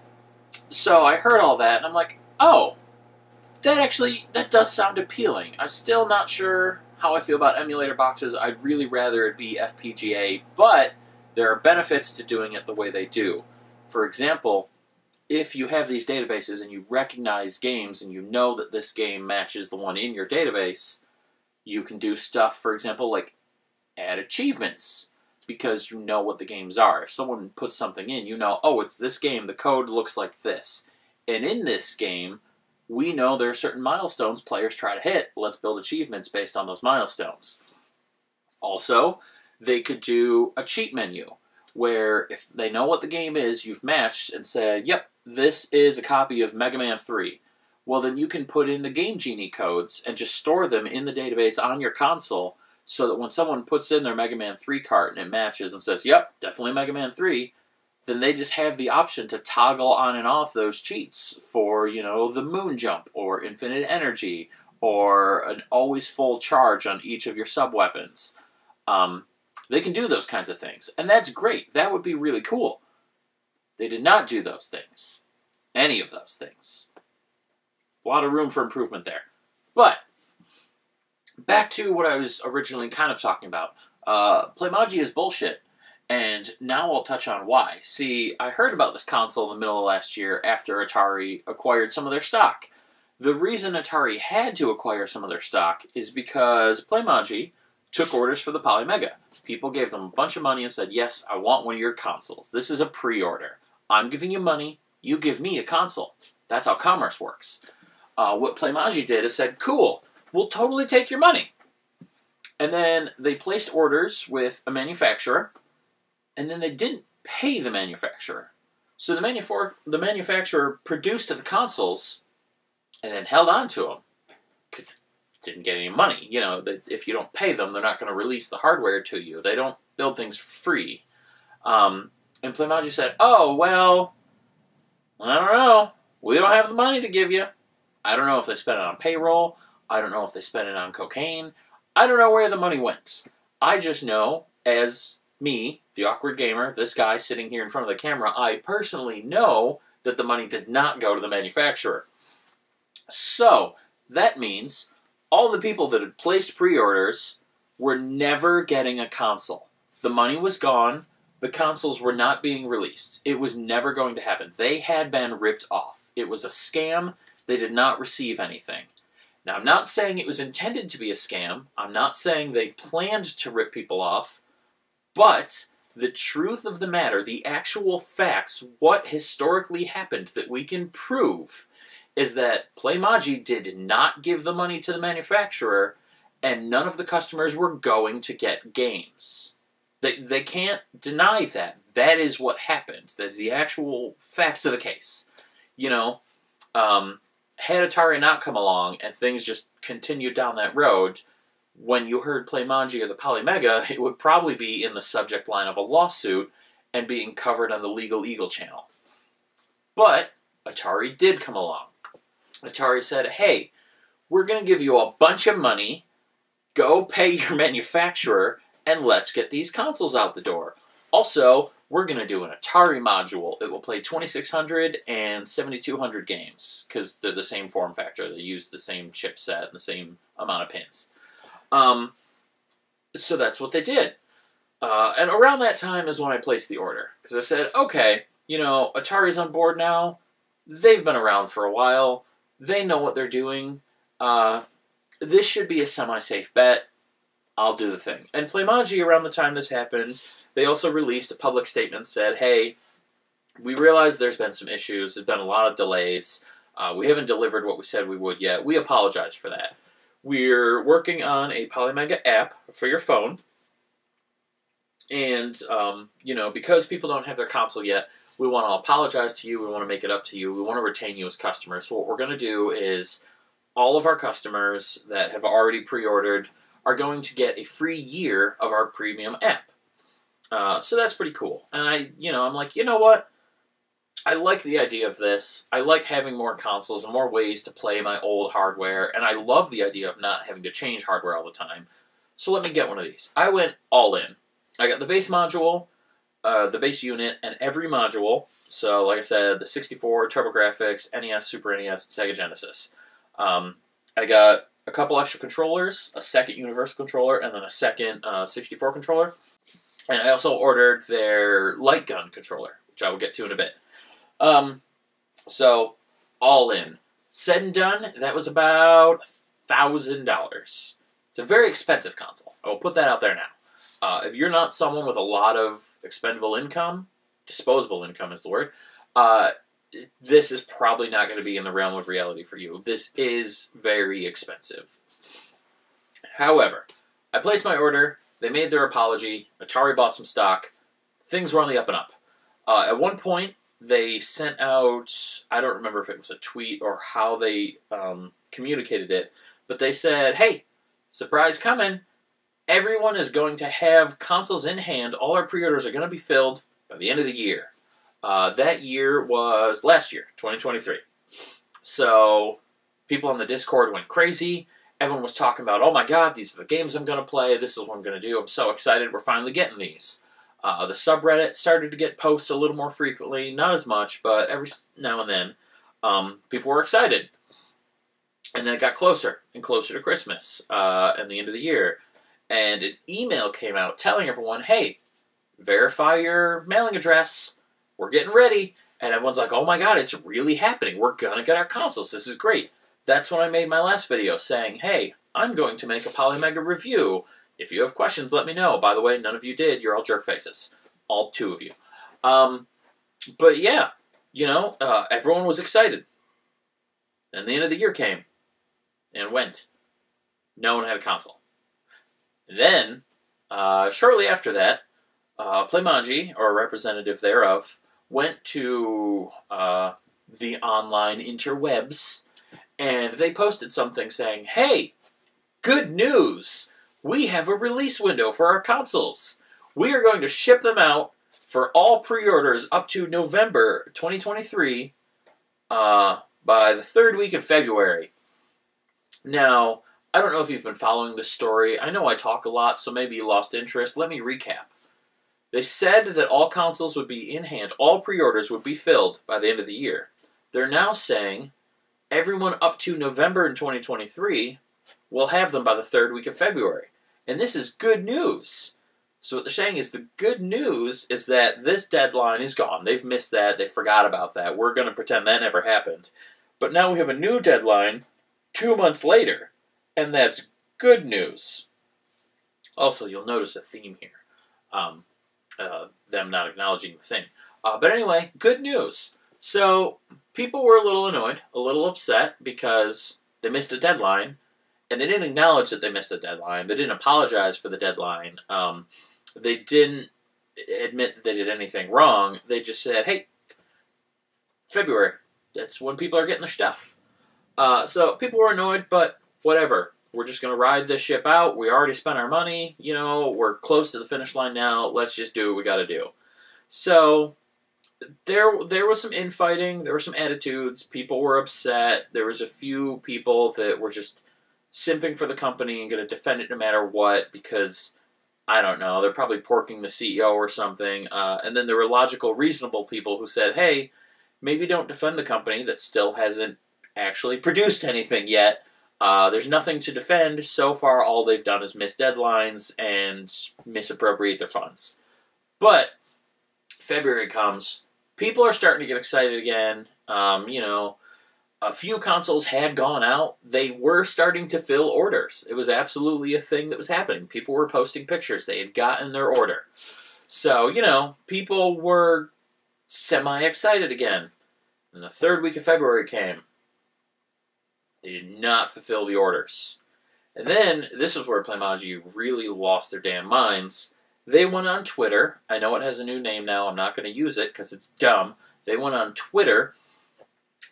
so I heard all that, and I'm like, oh, that actually that does sound appealing. I'm still not sure how I feel about emulator boxes. I'd really rather it be FPGA, but there are benefits to doing it the way they do. For example, if you have these databases and you recognize games and you know that this game matches the one in your database, you can do stuff, for example, like add achievements because you know what the games are. If someone puts something in, you know, oh, it's this game, the code looks like this. And in this game, we know there are certain milestones players try to hit. Let's build achievements based on those milestones. Also, they could do a cheat menu where if they know what the game is, you've matched and said, yep, this is a copy of Mega Man 3. Well, then you can put in the Game Genie codes and just store them in the database on your console so that when someone puts in their Mega Man 3 cart and it matches and says, yep, definitely Mega Man 3, then they just have the option to toggle on and off those cheats for, you know, the moon jump or infinite energy or an always full charge on each of your sub weapons. Um, they can do those kinds of things, and that's great. That would be really cool. They did not do those things. Any of those things. A lot of room for improvement there. But, back to what I was originally kind of talking about. Uh, Playmaji is bullshit. And now I'll touch on why. See, I heard about this console in the middle of last year after Atari acquired some of their stock. The reason Atari had to acquire some of their stock is because Playmaji took orders for the Polymega. People gave them a bunch of money and said, Yes, I want one of your consoles. This is a pre order. I'm giving you money, you give me a console. That's how commerce works. Uh, what Playmaji did is said, Cool, we'll totally take your money. And then they placed orders with a manufacturer and then they didn't pay the manufacturer. So the, manufa- the manufacturer produced the consoles and then held on to them because didn't get any money. You know, if you don't pay them, they're not going to release the hardware to you. They don't build things for free. Um, and Playmaji said, "Oh well, I don't know. We don't have the money to give you. I don't know if they spent it on payroll. I don't know if they spent it on cocaine. I don't know where the money went. I just know, as me, the awkward gamer, this guy sitting here in front of the camera, I personally know that the money did not go to the manufacturer. So, that means all the people that had placed pre orders were never getting a console. The money was gone, the consoles were not being released. It was never going to happen. They had been ripped off. It was a scam. They did not receive anything. Now, I'm not saying it was intended to be a scam. I'm not saying they planned to rip people off. But the truth of the matter, the actual facts, what historically happened that we can prove, is that Playmaji did not give the money to the manufacturer, and none of the customers were going to get games. They, they can't deny that. That is what happened. That's the actual facts of the case. You know, um, had Atari not come along and things just continued down that road, when you heard Playmaji or the Polymega, it would probably be in the subject line of a lawsuit and being covered on the Legal Eagle channel. But Atari did come along. Atari said, hey, we're going to give you a bunch of money, go pay your manufacturer, and let's get these consoles out the door. Also, we're going to do an Atari module. It will play 2600 and 7200 games because they're the same form factor. They use the same chipset and the same amount of pins. Um, so that's what they did. Uh, and around that time is when I placed the order. Because I said, okay, you know, Atari's on board now. They've been around for a while. They know what they're doing. Uh, this should be a semi safe bet. I'll do the thing. And Playmaji, around the time this happened, they also released a public statement said, hey, we realize there's been some issues. There's been a lot of delays. Uh, we haven't delivered what we said we would yet. We apologize for that. We're working on a Polymega app for your phone. And, um, you know, because people don't have their console yet, we want to apologize to you. We want to make it up to you. We want to retain you as customers. So, what we're going to do is all of our customers that have already pre-ordered are going to get a free year of our premium app. Uh, so that's pretty cool. And I, you know, I'm like, you know what? I like the idea of this. I like having more consoles and more ways to play my old hardware, and I love the idea of not having to change hardware all the time. So let me get one of these. I went all in. I got the base module, uh, the base unit, and every module. So, like I said, the 64, TurboGrafx, NES, Super NES, Sega Genesis. Um, I got a couple extra controllers, a second Universal controller, and then a second uh, 64 controller. And I also ordered their light gun controller, which I will get to in a bit. Um, so, all in. Said and done, that was about $1,000. It's a very expensive console. I will put that out there now. Uh, if you're not someone with a lot of expendable income, disposable income is the word, uh, this is probably not going to be in the realm of reality for you. This is very expensive. However, I placed my order. They made their apology. Atari bought some stock. Things were on the up and up. Uh, at one point, they sent out, I don't remember if it was a tweet or how they um, communicated it, but they said, hey, surprise coming. Everyone is going to have consoles in hand. All our pre orders are going to be filled by the end of the year. Uh, that year was last year, 2023. So people on the Discord went crazy. Everyone was talking about, oh my god, these are the games I'm going to play. This is what I'm going to do. I'm so excited. We're finally getting these. Uh, the subreddit started to get posts a little more frequently, not as much, but every now and then, um, people were excited. And then it got closer and closer to Christmas uh, and the end of the year. And an email came out telling everyone, hey, verify your mailing address. We're getting ready. And everyone's like, oh my god, it's really happening. We're going to get our consoles. This is great. That's when I made my last video saying, hey, I'm going to make a Polymega review if you have questions, let me know. By the way, none of you did. You're all jerk faces. All two of you. Um, but yeah, you know, uh, everyone was excited. And the end of the year came and went. No one had a console. Then, uh, shortly after that, uh, Playmaji, or a representative thereof, went to uh, the online interwebs and they posted something saying, Hey, good news! We have a release window for our consoles. We are going to ship them out for all pre-orders up to November 2023 uh, by the third week of February. Now, I don't know if you've been following this story. I know I talk a lot, so maybe you lost interest. Let me recap. They said that all consoles would be in hand, all pre-orders would be filled by the end of the year. They're now saying everyone up to November in 2023 will have them by the third week of February. And this is good news. So what they're saying is the good news is that this deadline is gone. They've missed that. They forgot about that. We're going to pretend that never happened. But now we have a new deadline two months later, and that's good news. Also, you'll notice a theme here. Um, uh, them not acknowledging the thing. Uh, but anyway, good news. So people were a little annoyed, a little upset because they missed a deadline, and they didn't acknowledge that they missed the deadline. They didn't apologize for the deadline. Um, they didn't admit that they did anything wrong. They just said, "Hey, February. That's when people are getting their stuff." Uh, so people were annoyed, but whatever. We're just gonna ride this ship out. We already spent our money. You know, we're close to the finish line now. Let's just do what we got to do. So there there was some infighting. There were some attitudes. People were upset. There was a few people that were just simping for the company and going to defend it no matter what because I don't know, they're probably porking the CEO or something. Uh, and then there were logical, reasonable people who said, hey, maybe don't defend the company that still hasn't actually produced anything yet. Uh, there's nothing to defend. So far, all they've done is miss deadlines and misappropriate their funds. But February comes, people are starting to get excited again. Um, you know, a few consoles had gone out, they were starting to fill orders. It was absolutely a thing that was happening. People were posting pictures, they had gotten their order. So, you know, people were semi excited again. And the third week of February came. They did not fulfill the orders. And then, this is where Playmaji really lost their damn minds. They went on Twitter. I know it has a new name now. I'm not going to use it because it's dumb. They went on Twitter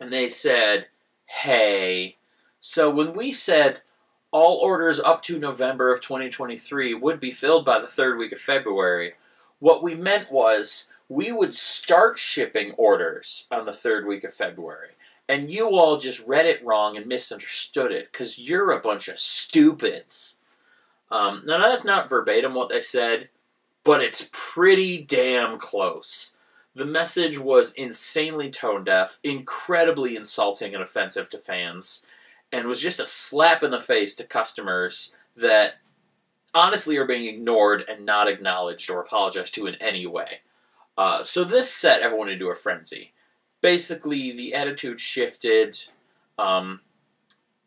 and they said, hey, So when we said all orders up to November of 2023 would be filled by the third week of February, what we meant was we would start shipping orders on the third week of February. And you all just read it wrong and misunderstood it because you're a bunch of stupids. Um, now, that's not verbatim what they said, but it's pretty damn close. The message was insanely tone deaf, incredibly insulting and offensive to fans, and was just a slap in the face to customers that honestly are being ignored and not acknowledged or apologized to in any way. Uh, so this set everyone into a frenzy. Basically, the attitude shifted. Um,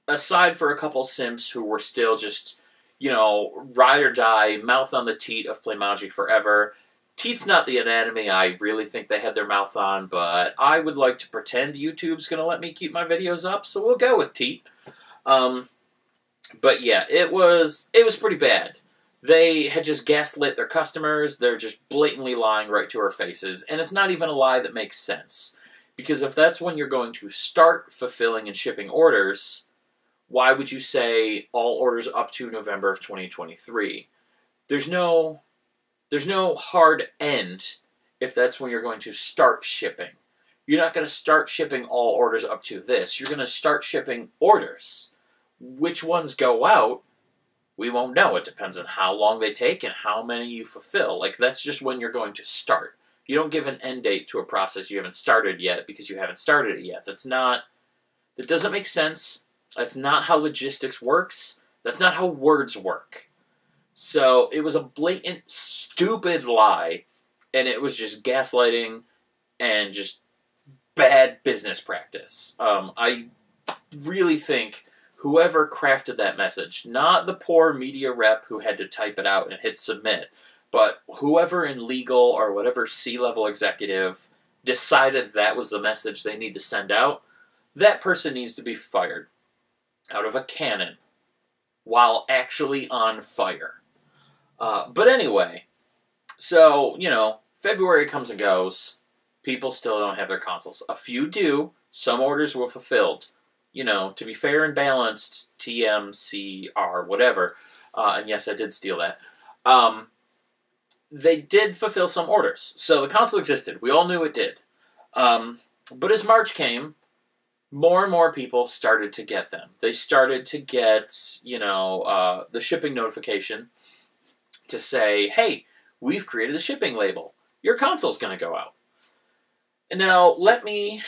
aside for a couple simps who were still just, you know, ride or die, mouth on the teat of Playmaji forever. Teat's not the anatomy I really think they had their mouth on, but I would like to pretend YouTube's going to let me keep my videos up, so we'll go with Teat. Um, but yeah, it was it was pretty bad. They had just gaslit their customers. They're just blatantly lying right to our faces, and it's not even a lie that makes sense. Because if that's when you're going to start fulfilling and shipping orders, why would you say all orders up to November of 2023? There's no there's no hard end if that's when you're going to start shipping. You're not going to start shipping all orders up to this. You're going to start shipping orders. Which ones go out, we won't know. It depends on how long they take and how many you fulfill. Like, that's just when you're going to start. You don't give an end date to a process you haven't started yet because you haven't started it yet. That's not, that doesn't make sense. That's not how logistics works. That's not how words work. So it was a blatant, stupid lie, and it was just gaslighting and just bad business practice. Um, I really think whoever crafted that message, not the poor media rep who had to type it out and hit submit, but whoever in legal or whatever C level executive decided that was the message they need to send out, that person needs to be fired out of a cannon while actually on fire. Uh, but anyway, so, you know, February comes and goes. People still don't have their consoles. A few do. Some orders were fulfilled you know, to be fair and balanced, TMCR, whatever. Uh, and yes, I did steal that. Um, they did fulfill some orders. So the console existed. We all knew it did. Um, but as March came, more and more people started to get them. They started to get, you know, uh, the shipping notification to say, hey, we've created a shipping label. Your console's going to go out. And now, let me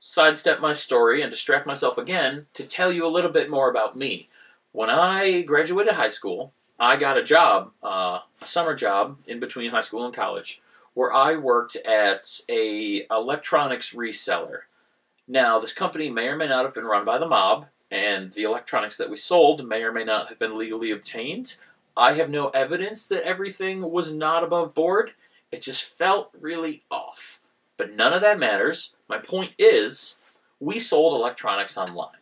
sidestep my story and distract myself again to tell you a little bit more about me. When I graduated high school, I got a job, uh, a summer job in between high school and college, where I worked at a electronics reseller. Now, this company may or may not have been run by the mob, and the electronics that we sold may or may not have been legally obtained. I have no evidence that everything was not above board. It just felt really off. But none of that matters. My point is, we sold electronics online.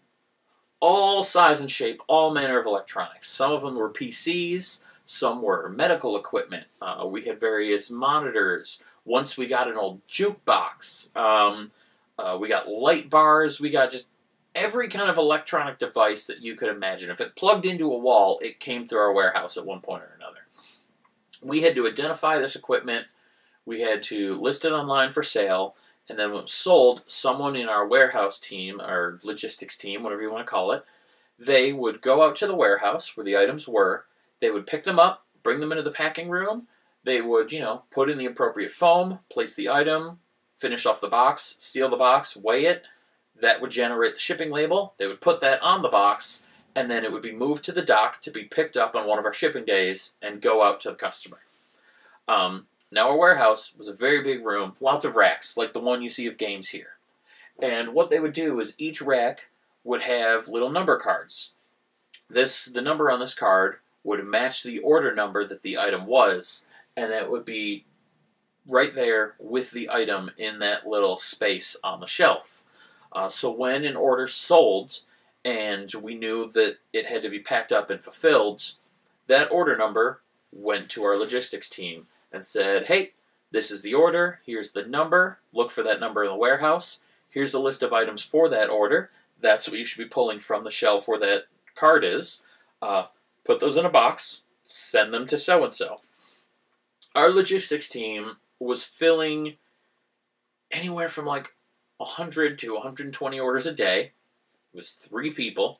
All size and shape, all manner of electronics. Some of them were PCs, some were medical equipment. Uh, we had various monitors. Once we got an old jukebox. Um, uh, we got light bars. We got just every kind of electronic device that you could imagine. If it plugged into a wall, it came through our warehouse at one point or another. We had to identify this equipment we had to list it online for sale, and then when sold, someone in our warehouse team, our logistics team, whatever you want to call it, they would go out to the warehouse where the items were. They would pick them up, bring them into the packing room. They would, you know, put in the appropriate foam, place the item, finish off the box, seal the box, weigh it. That would generate the shipping label. They would put that on the box, and then it would be moved to the dock to be picked up on one of our shipping days and go out to the customer. Um, now, our warehouse was a very big room, lots of racks, like the one you see of games here. And what they would do is each rack would have little number cards. This, the number on this card would match the order number that the item was, and it would be right there with the item in that little space on the shelf. Uh, so when an order sold and we knew that it had to be packed up and fulfilled, that order number went to our logistics team and said, hey, this is the order, here's the number, look for that number in the warehouse, here's a list of items for that order, That's what you should be pulling from the shelf where that card is. Uh, put those in a box, send them to so and so. Our logistics team was filling anywhere from like 100 to 120 orders a day. It was three people.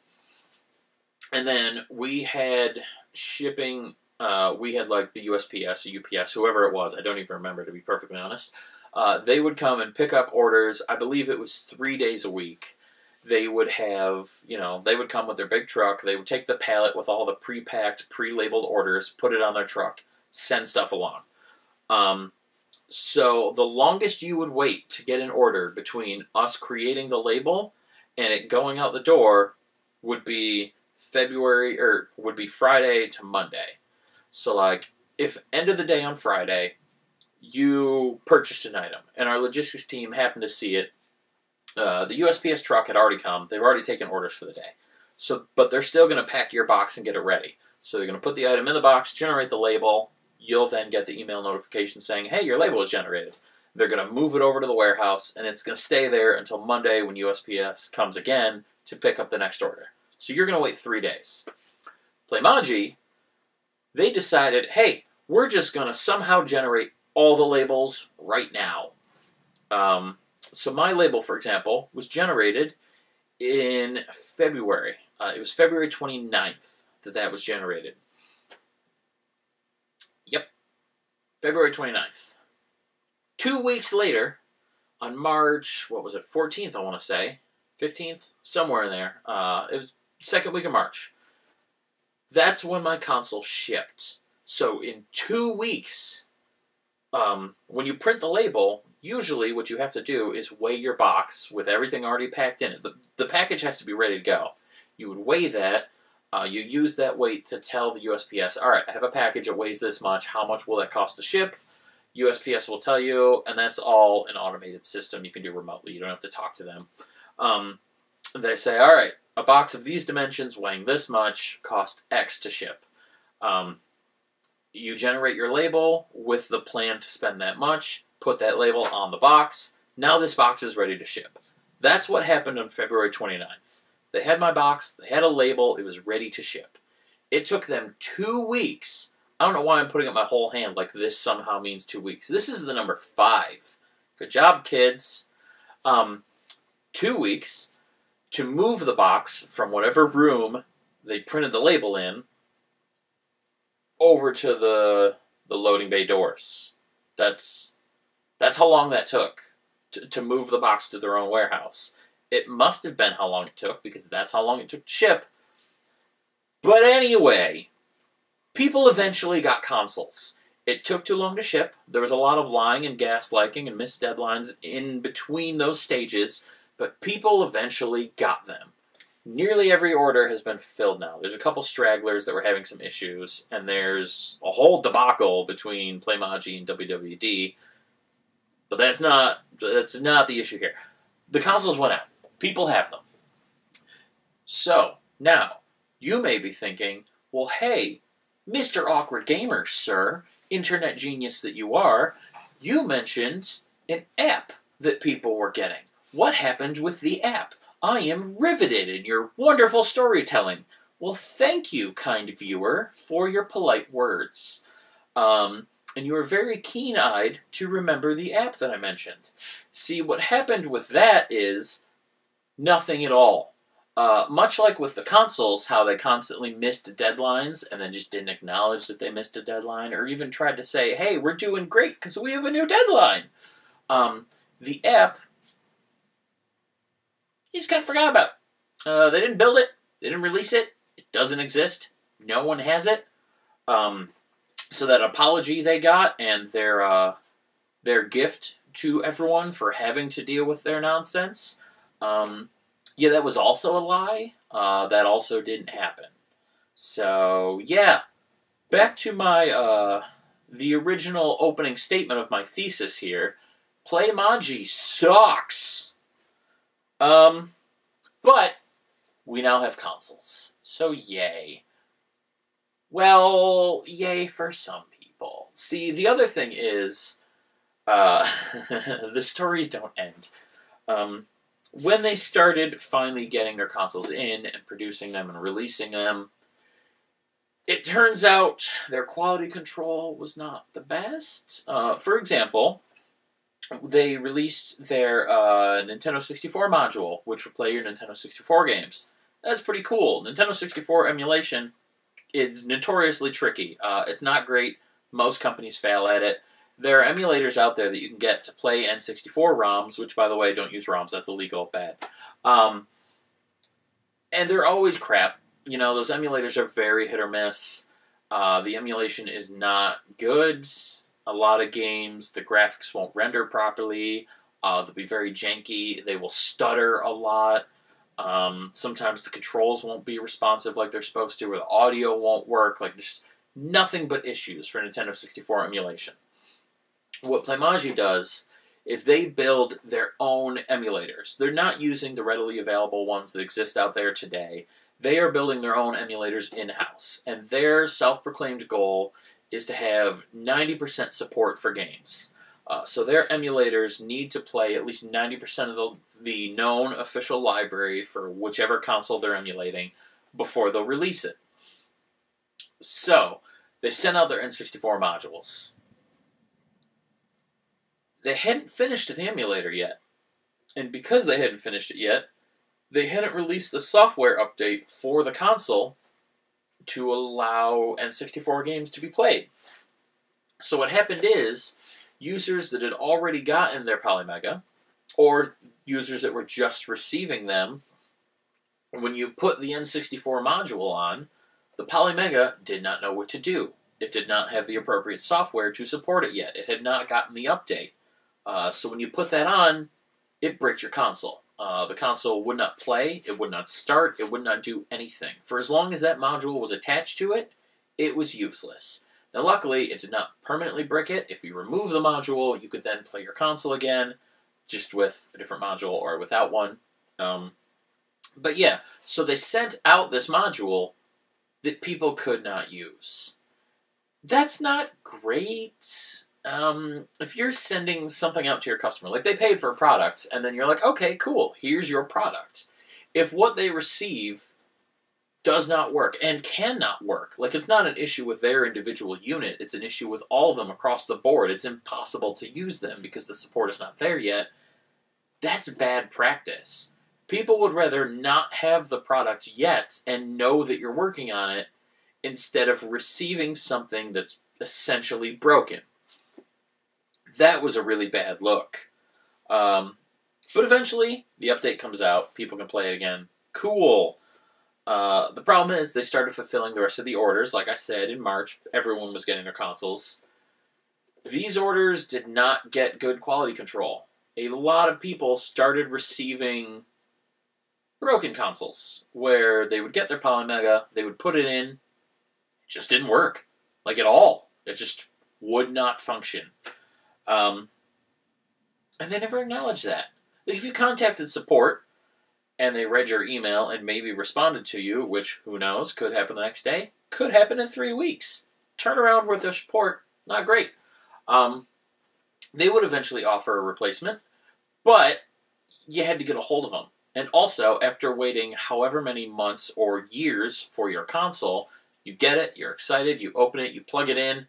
And then we had shipping, uh, we had like the USPS or UPS, whoever it was, I don't even remember to be perfectly honest. Uh, they would come and pick up orders. I believe it was three days a week. They would have, you know, they would come with their big truck. They would take the pallet with all the pre packed, pre labeled orders, put it on their truck, send stuff along. Um, so the longest you would wait to get an order between us creating the label and it going out the door would be February or would be Friday to Monday. So like if end of the day on Friday you purchased an item and our logistics team happened to see it, uh, the USPS truck had already come. They've already taken orders for the day. So but they're still going to pack your box and get it ready. So they're going to put the item in the box, generate the label, you'll then get the email notification saying, hey, your label is generated. They're going to move it over to the warehouse, and it's going to stay there until Monday when USPS comes again to pick up the next order. So you're going to wait three days. Playmaji, they decided, hey, we're just going to somehow generate all the labels right now. Um, so my label, for example, was generated in February. Uh, it was February 29th that that was generated. February 29th. Two weeks later, on March, what was it, 14th, I want to say, 15th, somewhere in there, uh, it was second week of March. That's when my console shipped. So in two weeks, um, when you print the label, usually what you have to do is weigh your box with everything already packed in it. The, the package has to be ready to go. You would weigh that, uh, you use that weight to tell the USPS, all right, I have a package that weighs this much. How much will that cost to ship? USPS will tell you, and that's all an automated system you can do remotely. You don't have to talk to them. Um, they say, all right, a box of these dimensions weighing this much cost X to ship. Um, you generate your label with the plan to spend that much, put that label on the box. Now this box is ready to ship. That's what happened on February 29th. They had my box, they had a label, it was ready to ship. It took them two weeks. I don't know why I'm putting up my whole hand like this somehow means two weeks. This is the number five. Good job, kids. Um, two weeks to move the box from whatever room they printed the label in over to the the loading bay doors. That's that's how long that took to, to move the box to their own warehouse. It must have been how long it took because that's how long it took to ship. But anyway, people eventually got consoles. It took too long to ship. There was a lot of lying and gaslighting and missed deadlines in between those stages, but people eventually got them. Nearly every order has been fulfilled now. There's a couple stragglers that were having some issues, and there's a whole debacle between Playmaji and WWD. But that's not that's not the issue here. The consoles went out. People have them. So, now, you may be thinking, well, hey, Mr. Awkward Gamer, sir, internet genius that you are, you mentioned an app that people were getting. What happened with the app? I am riveted in your wonderful storytelling. Well, thank you, kind viewer, for your polite words. Um, and you were very keen eyed to remember the app that I mentioned. See, what happened with that is nothing at all. Uh, much like with the consoles, how they constantly missed deadlines and then just didn't acknowledge that they missed a deadline, or even tried to say, "Hey, we're doing great because we have a new deadline." Um, the app, you just kind of forgot about. Uh, they didn't build it. They didn't release it. It doesn't exist. No one has it. Um, so that apology they got and their uh, their gift to everyone for having to deal with their nonsense um, yeah, that was also a lie. Uh, that also didn't happen. So yeah, back to my uh, the original opening statement of my thesis here. Playmaji sucks. Um, but we now have consoles, so yay. Well, yay for some people. See, the other thing is, uh, the stories don't end. Um, when they started finally getting their consoles in and producing them and releasing them, it turns out their quality control was not the best. Uh, for example, they released their uh, Nintendo 64 module, which would play your Nintendo 64 games. That's pretty cool. Nintendo 64 emulation is notoriously tricky. Uh, it's not great. Most companies fail at it. There are emulators out there that you can get to play N64 ROMs, which, by the way, don't use ROMs. That's illegal, bad. Um, and they're always crap. You know, those emulators are very hit or miss. Uh, the emulation is not good. A lot of games, the graphics won't render properly. Uh, they'll be very janky. They will stutter a lot. Um, sometimes the controls won't be responsive like they're supposed to, or the audio won't work. Like, just nothing but issues for Nintendo 64 emulation what Playmaji does is they build their own emulators. They're not using the readily available ones that exist out there today. They are building their own emulators in house, and their self proclaimed goal is to have 90% support for games. Uh, so their emulators need to play at least 90% of the, the known official library for whichever console they're emulating before they'll release it. So they sent out their N64 modules they hadn't finished the emulator yet. And because they hadn't finished it yet, they hadn't released the software update for the console to allow N64 games to be played. So what happened is users that had already gotten their Polymega, or users that were just receiving them, when you put the N64 module on, the Polymega did not know what to do. It did not have the appropriate software to support it yet. It had not gotten the update. Uh, so when you put that on, it bricked your console. Uh, the console would not play, it would not start, it would not do anything. For as long as that module was attached to it, it was useless. Now, luckily, it did not permanently brick it. If you remove the module, you could then play your console again, just with a different module or without one. Um, but yeah, so they sent out this module that people could not use. That's not great um, if you're sending something out to your customer, like they paid for a product, and then you're like, okay, cool, here's your product. If what they receive does not work and cannot work, like it's not an issue with their individual unit, it's an issue with all of them across the board. It's impossible to use them because the support is not there yet. That's bad practice. People would rather not have the product yet and know that you're working on it instead of receiving something that's essentially broken that was a really bad look. Um, but eventually, the update comes out. People can play it again. Cool. Uh, the problem is they started fulfilling the rest of the orders. Like I said, in March, everyone was getting their consoles. These orders did not get good quality control. A lot of people started receiving broken consoles where they would get their Polymega, they would put it in, it just didn't work. Like at all. It just would not function. Um, and they never acknowledged that. If you contacted support and they read your email and maybe responded to you, which who knows, could happen the next day, could happen in three weeks. Turn around with their support, not great. Um, they would eventually offer a replacement, but you had to get a hold of them. And also, after waiting however many months or years for your console, you get it, you're excited, you open it, you plug it in,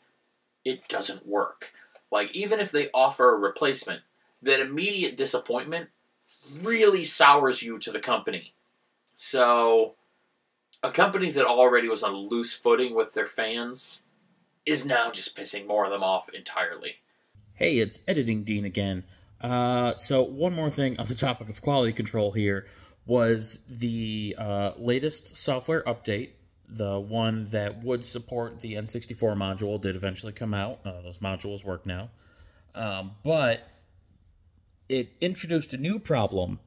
it doesn't work. Like, even if they offer a replacement, that immediate disappointment really sours you to the company. So, a company that already was on loose footing with their fans is now just pissing more of them off entirely. Hey, it's Editing Dean again. Uh, so, one more thing on the topic of quality control here was the uh, latest software update the one that would support the N64 module did eventually come out. Uh, those modules work now. Um, but it introduced a new problem,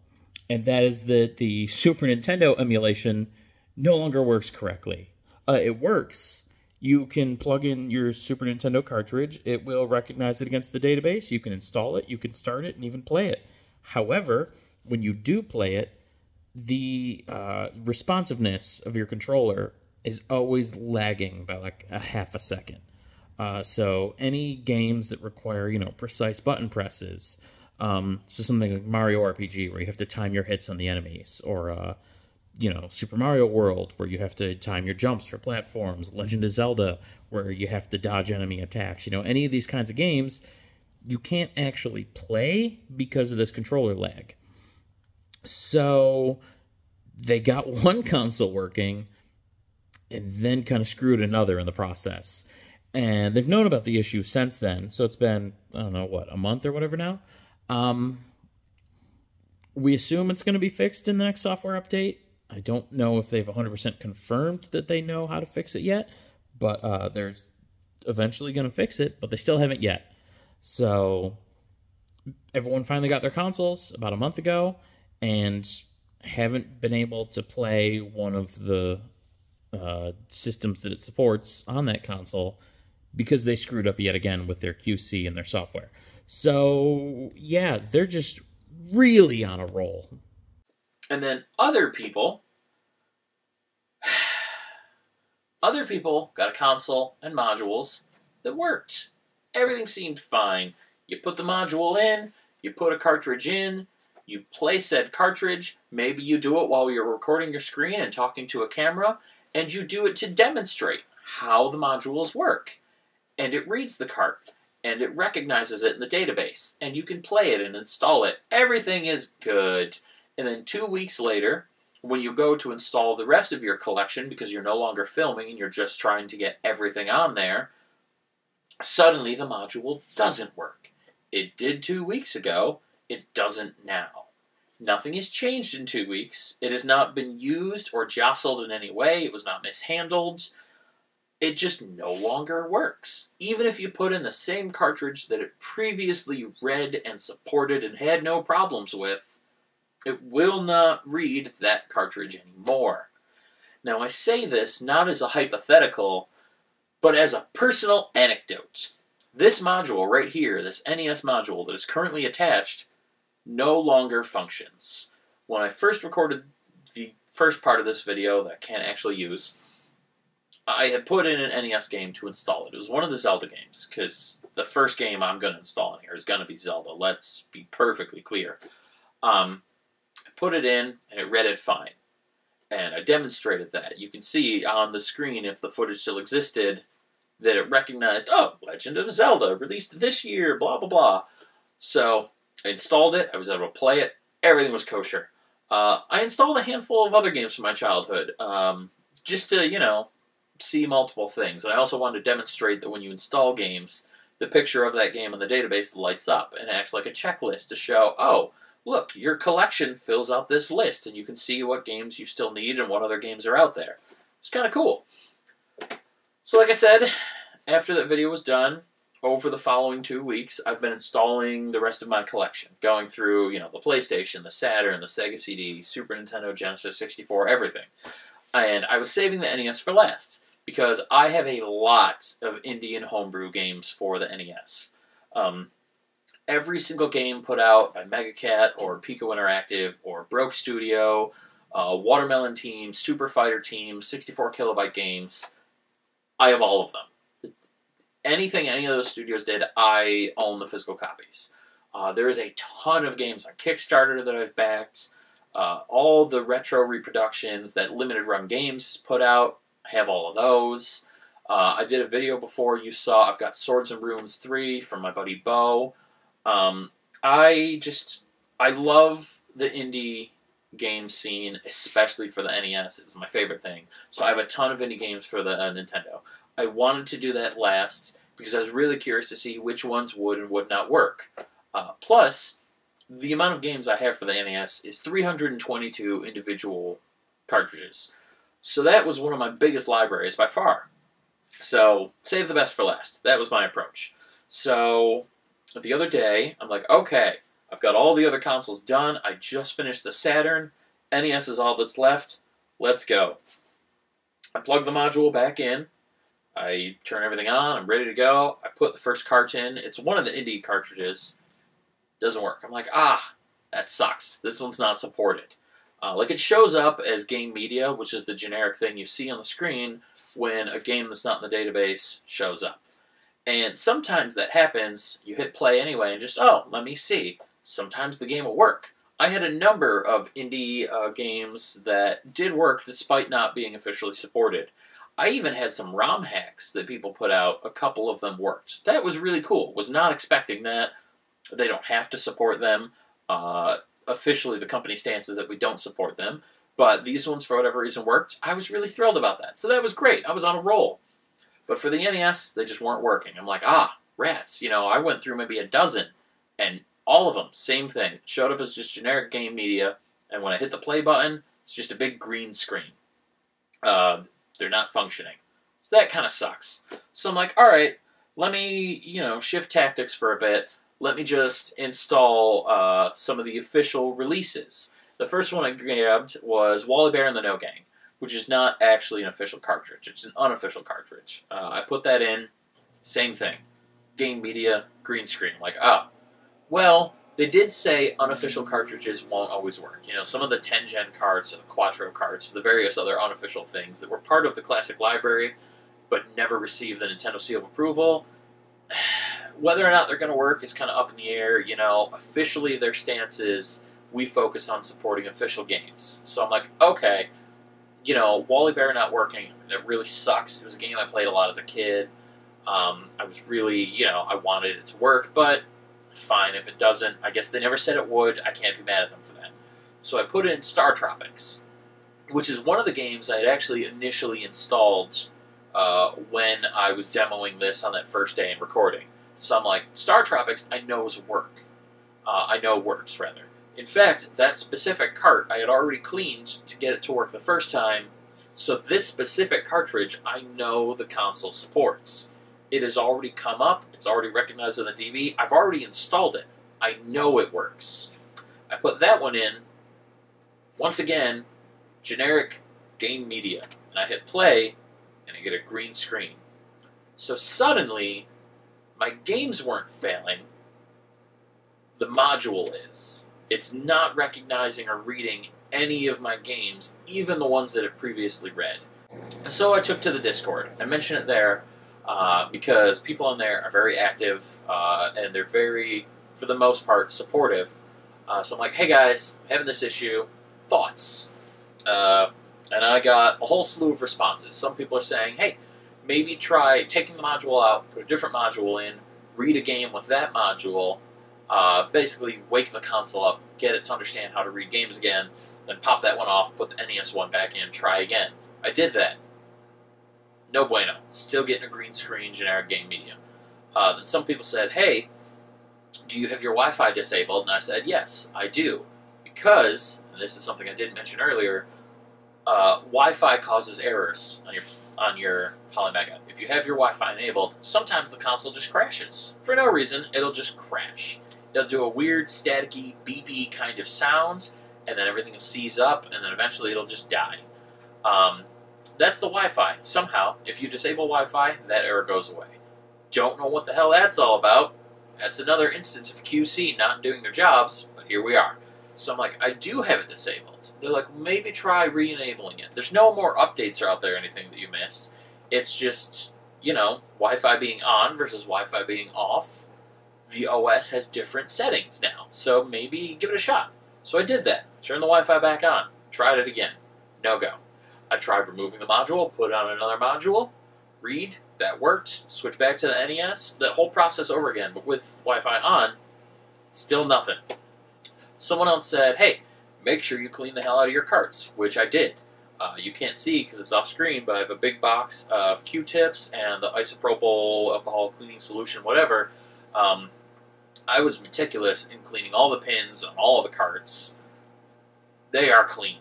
and that is that the Super Nintendo emulation no longer works correctly. Uh, it works. You can plug in your Super Nintendo cartridge, it will recognize it against the database. You can install it, you can start it, and even play it. However, when you do play it, the uh, responsiveness of your controller is always lagging by like a half a second. Uh, so any games that require you know precise button presses, Um, so something like Mario RPG, where you have to time your hits on the enemies, or uh, you know Super Mario World, where you have to time your jumps for platforms. Legend of Zelda, where you have to dodge enemy attacks. You know, any of these kinds of games, you can't actually play because of this controller lag. So they got one console working and then kind of screwed another in the process. And they've known about the issue since then. So it's been, I don't know, what, a month or whatever now? Um, we assume it's going to be fixed in the next software update. I don't know if they've 100% confirmed that they know how to fix it yet, but uh, they're eventually going to fix it, but they still haven't yet. So everyone finally got their consoles about a month ago and haven't been able to play one of the uh, systems that it supports on that console because they screwed up yet again with their QC and their software. So, yeah, they're just really on a roll. And then other people, other people got a console and modules that worked. Everything seemed fine. You put the module in, you put a cartridge in, you play said cartridge. Maybe you do it while you're recording your screen and talking to a camera, and you do it to demonstrate how the modules work. And it reads the cart, and it recognizes it in the database, and you can play it and install it. Everything is good. And then two weeks later, when you go to install the rest of your collection because you're no longer filming and you're just trying to get everything on there, suddenly the module doesn't work. It did two weeks ago, it doesn't now. Nothing has changed in two weeks. It has not been used or jostled in any way. It was not mishandled. It just no longer works. Even if you put in the same cartridge that it previously read and supported and had no problems with, it will not read that cartridge anymore. Now, I say this not as a hypothetical, but as a personal anecdote. This module right here, this NES module that is currently attached, no longer functions. When I first recorded the first part of this video that I can't actually use, I had put in an NES game to install it. It was one of the Zelda games, because the first game I'm going to install in here is going to be Zelda. Let's be perfectly clear. Um, I put it in, and it read it fine. And I demonstrated that. You can see on the screen, if the footage still existed, that it recognized, oh, Legend of Zelda, released this year, blah, blah, blah. So I installed it. I was able to play it. Everything was kosher. Uh, I installed a handful of other games from my childhood, um, just to you know see multiple things. And I also wanted to demonstrate that when you install games, the picture of that game in the database lights up and acts like a checklist to show, oh, look, your collection fills out this list, and you can see what games you still need and what other games are out there. It's kind of cool. So, like I said, after that video was done, over the following two weeks, I've been installing the rest of my collection, going through, you know, the PlayStation, the Saturn, the Sega CD, Super Nintendo, Genesis 64, everything. And I was saving the NES for last because I have a lot of Indian homebrew games for the NES. Um, every single game put out by Megacat or Piko Interactive or Broke Studio, uh, Watermelon Team, Super Fighter Team, 64 kilobyte games, I have all of them anything any of those studios did, I own the physical copies. Uh, there is a ton of games on Kickstarter that I've backed. Uh, all the retro reproductions that Limited Run Games has put out, I have all of those. Uh, I did a video before you saw. I've got Swords and Runes 3 from my buddy Bo. Um, I just, I love the indie game scene, especially for the NES. It's my favorite thing. So I have a ton of indie games for the uh, Nintendo. I wanted to do that last because I was really curious to see which ones would and would not work. Uh, plus, the amount of games I have for the NES is 322 individual cartridges. So that was one of my biggest libraries by far. So, save the best for last. That was my approach. So, the other day, I'm like, okay, I've got all the other consoles done. I just finished the Saturn. NES is all that's left. Let's go. I plug the module back in. I turn everything on. I'm ready to go. I put the first cart in. It's one of the indie cartridges. Doesn't work. I'm like, ah, that sucks. This one's not supported. Uh, like it shows up as game media, which is the generic thing you see on the screen when a game that's not in the database shows up. And sometimes that happens. You hit play anyway, and just oh, let me see. sometimes the game will work. I had a number of indie uh, games that did work despite not being officially supported. I even had some ROM hacks that people put out. A couple of them worked. That was really cool. Was not expecting that. They don't have to support them. Uh, officially, the company stance is that we don't support them. But these ones, for whatever reason, worked. I was really thrilled about that. So that was great. I was on a roll. But for the NES, they just weren't working. I'm like, ah, rats. You know, I went through maybe a dozen, and all of them, same thing. Showed up as just generic game media, and when I hit the play button, it's just a big green screen. Uh, they're not functioning. So that kind of sucks. So I'm like, all right, let me, you know, shift tactics for a bit. Let me just install uh, some of the official releases. The first one I grabbed was Wally Bear and the No Gang, which is not actually an official cartridge. It's an unofficial cartridge. Uh, I put that in, same thing. Game media, green screen. I'm Like, oh, well, they did say unofficial cartridges won't always work. You know, some of the Tengen cards, the Quattro cards, the various other unofficial things that were part of the classic library but never received the Nintendo seal of approval. Whether or not they're going to work is kind of up in the air. You know, officially their stance is we focus on supporting official games. So I'm like, okay, you know, Wally Bear not working, that really sucks. It was a game I played a lot as a kid. Um, I was really, you know, I wanted it to work, but fine if it doesn't. I guess they never said it would. I can't be mad at them for that. So I put in Star Tropics, which is one of the games I had actually initially installed uh, when I was demoing this on that first day in recording. So I'm like, Star Tropics, I know is work. Uh, I know works, rather. In fact, that specific cart I had already cleaned to get it to work the first time, so this specific cartridge I know the console supports. It has already come up. It's already recognized on the DB. I've already installed it. I know it works. I put that one in. Once again, generic game media. And I hit play, and I get a green screen. So suddenly, my games weren't failing. The module is. It's not recognizing or reading any of my games, even the ones that it previously read. And so I took to the Discord. I mentioned it there uh, because people in there are very active uh, and they're very, for the most part, supportive. Uh, so I'm like, hey guys, having this issue, thoughts? Uh, and I got a whole slew of responses. Some people are saying, hey, maybe try taking the module out, put a different module in, read a game with that module, uh, basically wake the console up, get it to understand how to read games again, then pop that one off, put the NES one back in, try again. I did that. No bueno. Still getting a green screen generic game medium. Uh, then some people said, hey, do you have your Wi Fi disabled? And I said, yes, I do. Because, and this is something I didn't mention earlier, uh, Wi Fi causes errors on your on your Polymega. If you have your Wi Fi enabled, sometimes the console just crashes. For no reason, it'll just crash. It'll do a weird, staticky, beepy kind of sound, and then everything will seize up, and then eventually it'll just die. Um, that's the Wi-Fi. Somehow, if you disable Wi-Fi, that error goes away. Don't know what the hell that's all about. That's another instance of QC not doing their jobs, but here we are. So I'm like, I do have it disabled. They're like, maybe try re-enabling it. There's no more updates out there, anything that you missed. It's just, you know, Wi-Fi being on versus Wi-Fi being off. The OS has different settings now, so maybe give it a shot. So I did that. Turned the Wi-Fi back on. Tried it again. No go. I tried removing the module, put on another module, read, that worked, switch back to the NES, that whole process over again, but with Wi Fi on, still nothing. Someone else said, hey, make sure you clean the hell out of your carts, which I did. Uh, you can't see because it's off screen, but I have a big box of Q-tips and the isopropyl alcohol cleaning solution, whatever. Um, I was meticulous in cleaning all the pins on all the carts. They are clean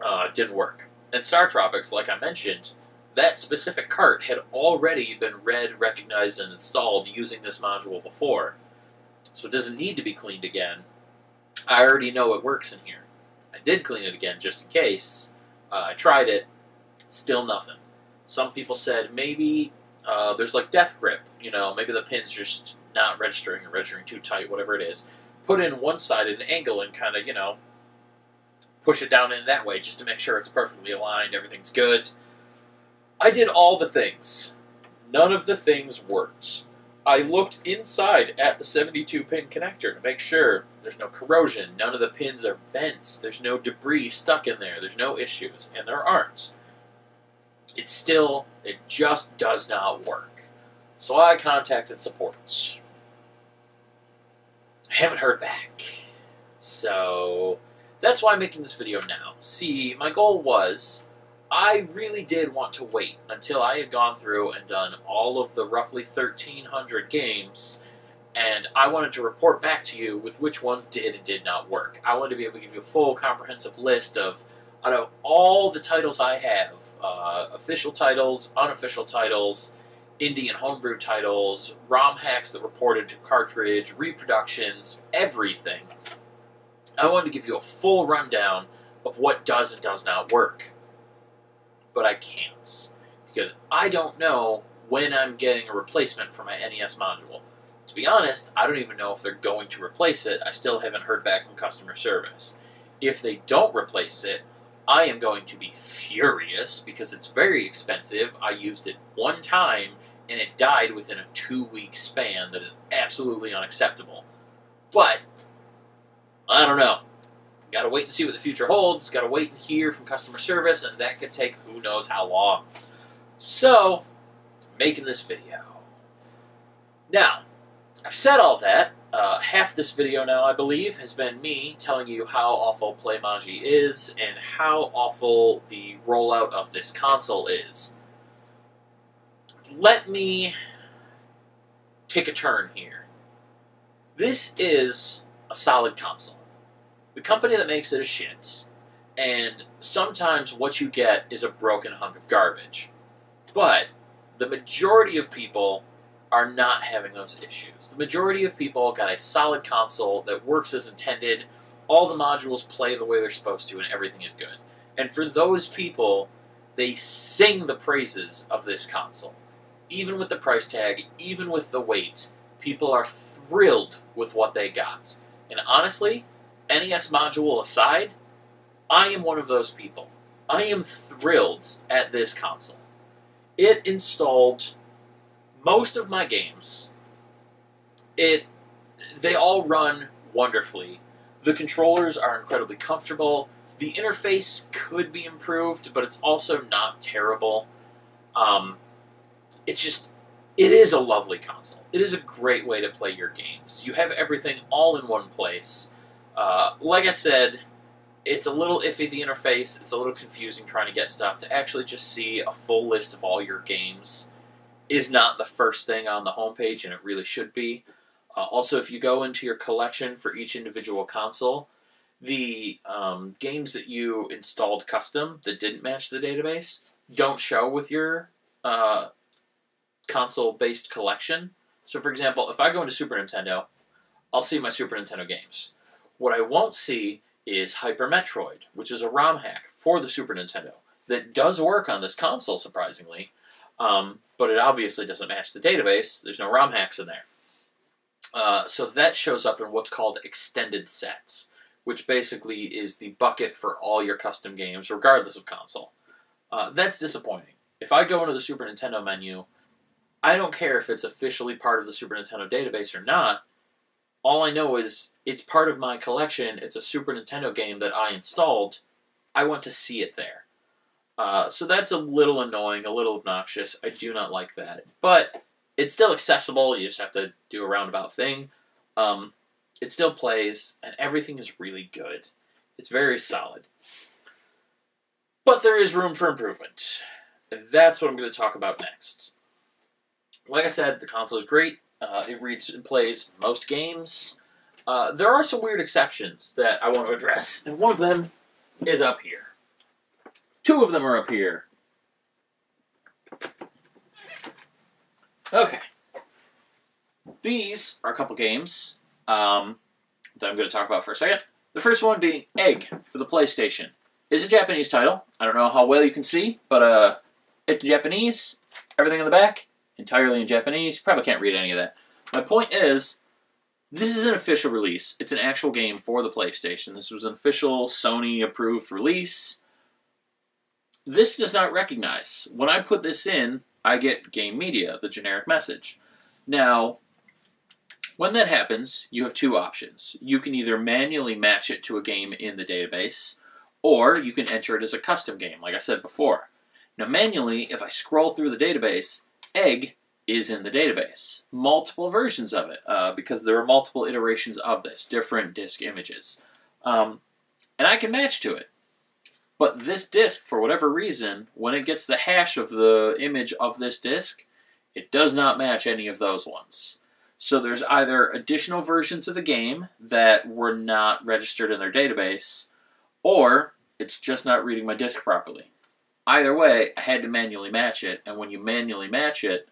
uh, didn't work. And Star Tropics, like I mentioned, that specific cart had already been read, recognized, and installed using this module before. So it doesn't need to be cleaned again. I already know it works in here. I did clean it again just in case. Uh, I tried it, still nothing. Some people said maybe uh, there's like death grip, you know, maybe the pin's just not registering or registering too tight, whatever it is. Put in one side at an angle and kind of, you know, push it down in that way just to make sure it's perfectly aligned, everything's good. I did all the things. None of the things worked. I looked inside at the 72 pin connector to make sure there's no corrosion, none of the pins are bent, there's no debris stuck in there, there's no issues, and there aren't. It still, it just does not work. So I contacted support. I haven't heard back. So that's why I'm making this video now. See, my goal was I really did want to wait until I had gone through and done all of the roughly 1,300 games, and I wanted to report back to you with which ones did and did not work. I wanted to be able to give you a full, comprehensive list of out of all the titles I have uh, official titles, unofficial titles, indie and homebrew titles, ROM hacks that reported to cartridge, reproductions, everything. I wanted to give you a full rundown of what does and does not work. But I can't. Because I don't know when I'm getting a replacement for my NES module. To be honest, I don't even know if they're going to replace it. I still haven't heard back from customer service. If they don't replace it, I am going to be furious because it's very expensive. I used it one time and it died within a two week span that is absolutely unacceptable. But, I don't know. Gotta wait and see what the future holds. Gotta wait and hear from customer service, and that could take who knows how long. So, making this video. Now, I've said all that. Uh, half this video now, I believe, has been me telling you how awful Playmaji is and how awful the rollout of this console is let me take a turn here. This is a solid console. The company that makes it is shit, and sometimes what you get is a broken hunk of garbage. But the majority of people are not having those issues. The majority of people got a solid console that works as intended, all the modules play the way they're supposed to, and everything is good. And for those people, they sing the praises of this console even with the price tag, even with the weight, people are thrilled with what they got. And honestly, NES module aside, I am one of those people. I am thrilled at this console. It installed most of my games. It they all run wonderfully. The controllers are incredibly comfortable. The interface could be improved, but it's also not terrible. Um, it's just it is a lovely console. It is a great way to play your games. You have everything all in one place. Uh, like I said, it's a little iffy the interface. It's a little confusing trying to get stuff. To actually just see a full list of all your games is not the first thing on the homepage, and it really should be. Uh, also, if you go into your collection for each individual console, the um, games that you installed custom that didn't match the database don't show with your uh, console based collection. So, for example, if I go into Super Nintendo, I'll see my Super Nintendo games. What I won't see is Hyper Metroid, which is a ROM hack for the Super Nintendo that does work on this console, surprisingly, um, but it obviously doesn't match the database. There's no ROM hacks in there. Uh, so that shows up in what's called extended sets, which basically is the bucket for all your custom games, regardless of console. Uh, that's disappointing. If I go into the Super Nintendo menu I don't care if it's officially part of the Super Nintendo database or not. All I know is it's part of my collection. It's a Super Nintendo game that I installed. I want to see it there. Uh, so that's a little annoying, a little obnoxious. I do not like that. But it's still accessible. You just have to do a roundabout thing. Um, it still plays, and everything is really good. It's very solid. But there is room for improvement. That's what I'm going to talk about next like I said, the console is great. Uh, it reads and plays most games. Uh, there are some weird exceptions that I want to address, and one of them is up here. Two of them are up here. Okay. These are a couple games um, that I'm going to talk about for a second. The first one being Egg for the PlayStation. It's a Japanese title. I don't know how well you can see, but uh, it's Japanese. Everything in the back entirely in Japanese. You probably can't read any of that. My point is, this is an official release. It's an actual game for the PlayStation. This was an official Sony approved release. This does not recognize. When I put this in, I get game media, the generic message. Now, when that happens, you have two options. You can either manually match it to a game in the database, or you can enter it as a custom game, like I said before. Now, manually, if I scroll through the database, Egg is in the database. Multiple versions of it, uh, because there are multiple iterations of this, different disk images. Um, and I can match to it. But this disk, for whatever reason, when it gets the hash of the image of this disk, it does not match any of those ones. So there's either additional versions of the game that were not registered in their database, or it's just not reading my disk properly. Either way, I had to manually match it, and when you manually match it,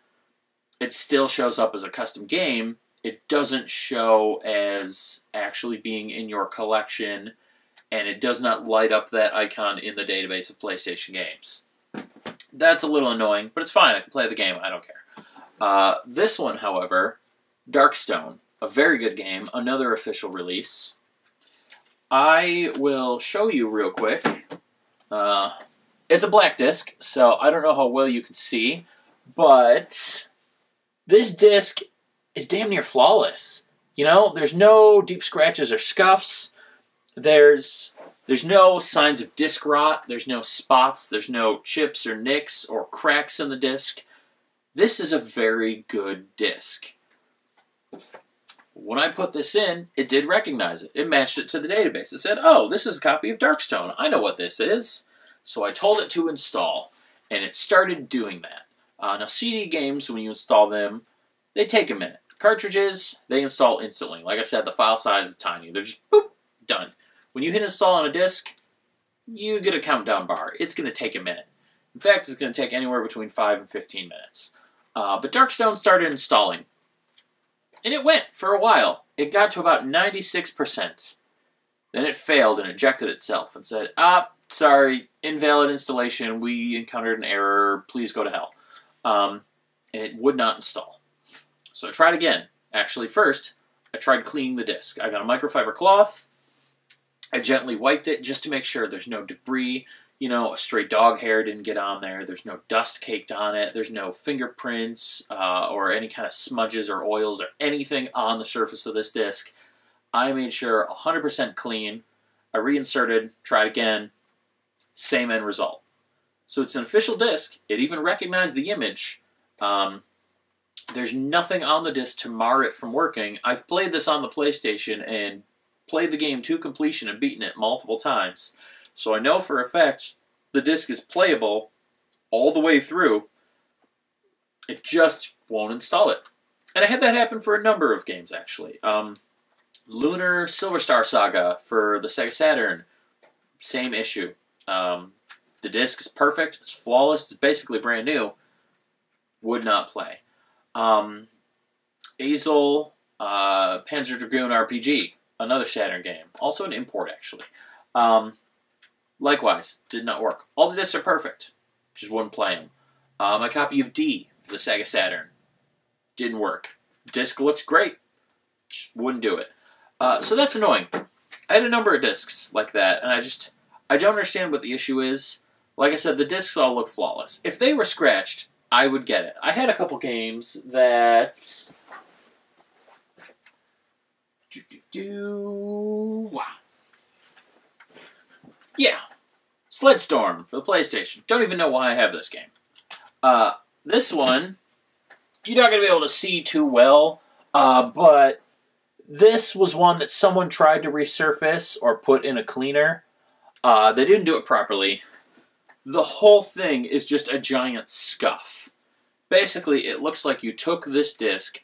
it still shows up as a custom game. It doesn't show as actually being in your collection, and it does not light up that icon in the database of PlayStation games. That's a little annoying, but it's fine. I can play the game. I don't care. Uh, this one, however, Darkstone, a very good game, another official release. I will show you real quick. Uh, it's a black disc, so I don't know how well you can see, but this disc is damn near flawless. You know, there's no deep scratches or scuffs. There's there's no signs of disc rot. There's no spots. There's no chips or nicks or cracks in the disc. This is a very good disc. When I put this in, it did recognize it. It matched it to the database. It said, oh, this is a copy of Darkstone. I know what this is. So I told it to install, and it started doing that. Uh, now, CD games, when you install them, they take a minute. Cartridges, they install instantly. Like I said, the file size is tiny. They're just boop, done. When you hit install on a disk, you get a countdown bar. It's going to take a minute. In fact, it's going to take anywhere between 5 and 15 minutes. Uh, but Darkstone started installing. And it went for a while. It got to about 96%. Then it failed and ejected itself and said, ah, sorry, invalid installation. We encountered an error. Please go to hell. Um, and it would not install. So I tried again. Actually, first, I tried cleaning the disk. I got a microfiber cloth. I gently wiped it just to make sure there's no debris. You know, a stray dog hair didn't get on there. There's no dust caked on it. There's no fingerprints uh, or any kind of smudges or oils or anything on the surface of this disk. I made sure 100% clean. I reinserted, tried again, same end result. So it's an official disc. It even recognized the image. Um, there's nothing on the disc to mar it from working. I've played this on the PlayStation and played the game to completion and beaten it multiple times. So I know for a fact the disc is playable all the way through. It just won't install it. And I had that happen for a number of games, actually. Um, Lunar Silver Star Saga for the Sega Saturn, same issue. Um, the disc is perfect, it's flawless, it's basically brand new. Would not play. Um, Azel uh, Panzer Dragoon RPG, another Saturn game, also an import actually. Um, likewise, did not work. All the discs are perfect, just wouldn't play them. Uh, my copy of D the Sega Saturn didn't work. Disc looks great, just wouldn't do it. Uh, so that's annoying. I had a number of discs like that, and I just I don't understand what the issue is. Like I said, the discs all look flawless. If they were scratched, I would get it. I had a couple games that. Do, do, do. Wow. Yeah. Sledstorm for the PlayStation. Don't even know why I have this game. Uh, this one, you're not going to be able to see too well, uh, but this was one that someone tried to resurface or put in a cleaner. Uh, they didn't do it properly. The whole thing is just a giant scuff. Basically, it looks like you took this disc,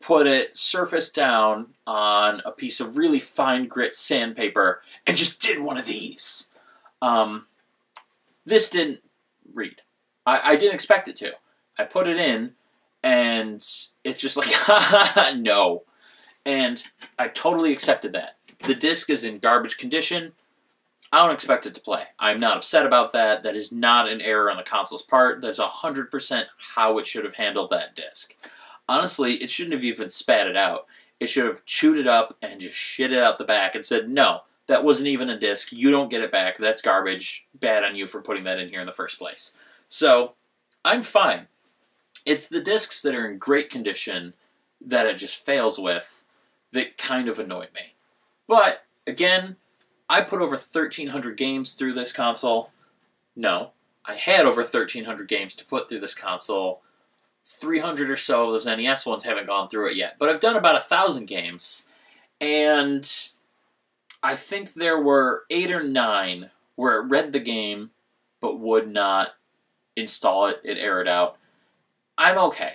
put it surface down on a piece of really fine grit sandpaper, and just did one of these. Um, this didn't read. I, I didn't expect it to. I put it in, and it's just like, no. And I totally accepted that. The disc is in garbage condition. I don't expect it to play. I'm not upset about that. That is not an error on the console's part. That's 100% how it should have handled that disc. Honestly, it shouldn't have even spat it out. It should have chewed it up and just shit it out the back and said, no, that wasn't even a disc. You don't get it back. That's garbage. Bad on you for putting that in here in the first place. So, I'm fine. It's the discs that are in great condition that it just fails with that kind of annoyed me. But again, I put over 1,300 games through this console. No, I had over 1,300 games to put through this console. 300 or so of those NES ones haven't gone through it yet, but I've done about a thousand games, and I think there were eight or nine where it read the game but would not install it. It errored out. I'm okay.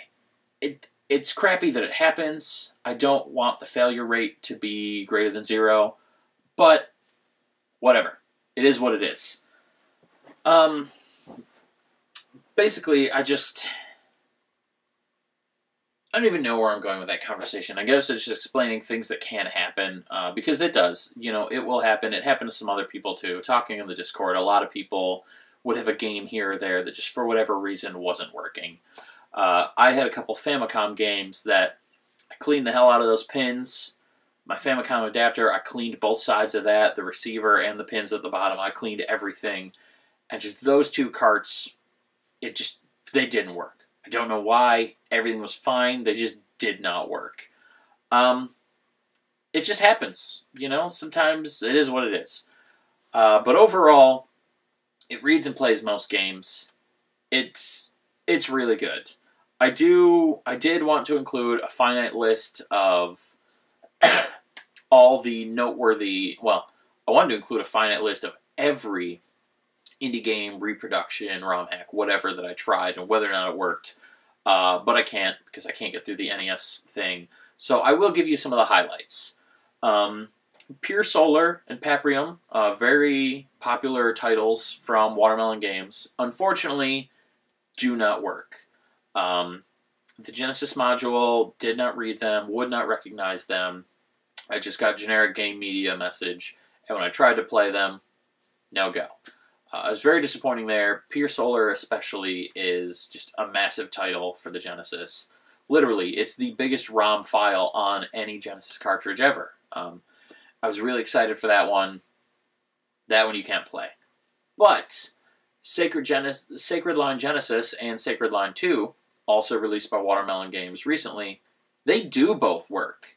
It it's crappy that it happens. I don't want the failure rate to be greater than zero, but whatever. It is what it is. Um, basically, I just. I don't even know where I'm going with that conversation. I guess it's just explaining things that can happen uh, because it does. You know, it will happen. It happened to some other people too. Talking in the Discord, a lot of people would have a game here or there that just for whatever reason wasn't working. Uh, I had a couple Famicom games that I cleaned the hell out of those pins. My Famicom adapter, I cleaned both sides of that, the receiver and the pins at the bottom. I cleaned everything. And just those two carts, it just, they didn't work. I don't know why. Everything was fine. They just did not work. Um, it just happens. You know, sometimes it is what it is. Uh, but overall, it reads and plays most games. It's it's really good. I do. I did want to include a finite list of all the noteworthy. Well, I wanted to include a finite list of every indie game reproduction, ROM hack, whatever that I tried, and whether or not it worked. Uh, but I can't because I can't get through the NES thing. So I will give you some of the highlights. Um, Pier Solar and Paprium, uh, very popular titles from Watermelon Games, unfortunately do not work. Um, the Genesis module did not read them, would not recognize them. I just got generic game media message, and when I tried to play them, no go. Uh, I was very disappointing there. Pier Solar, especially, is just a massive title for the Genesis. Literally, it's the biggest ROM file on any Genesis cartridge ever. Um, I was really excited for that one. That one you can't play. But Sacred, Sacred Line Genesis and Sacred Line 2 also released by Watermelon Games recently, they do both work.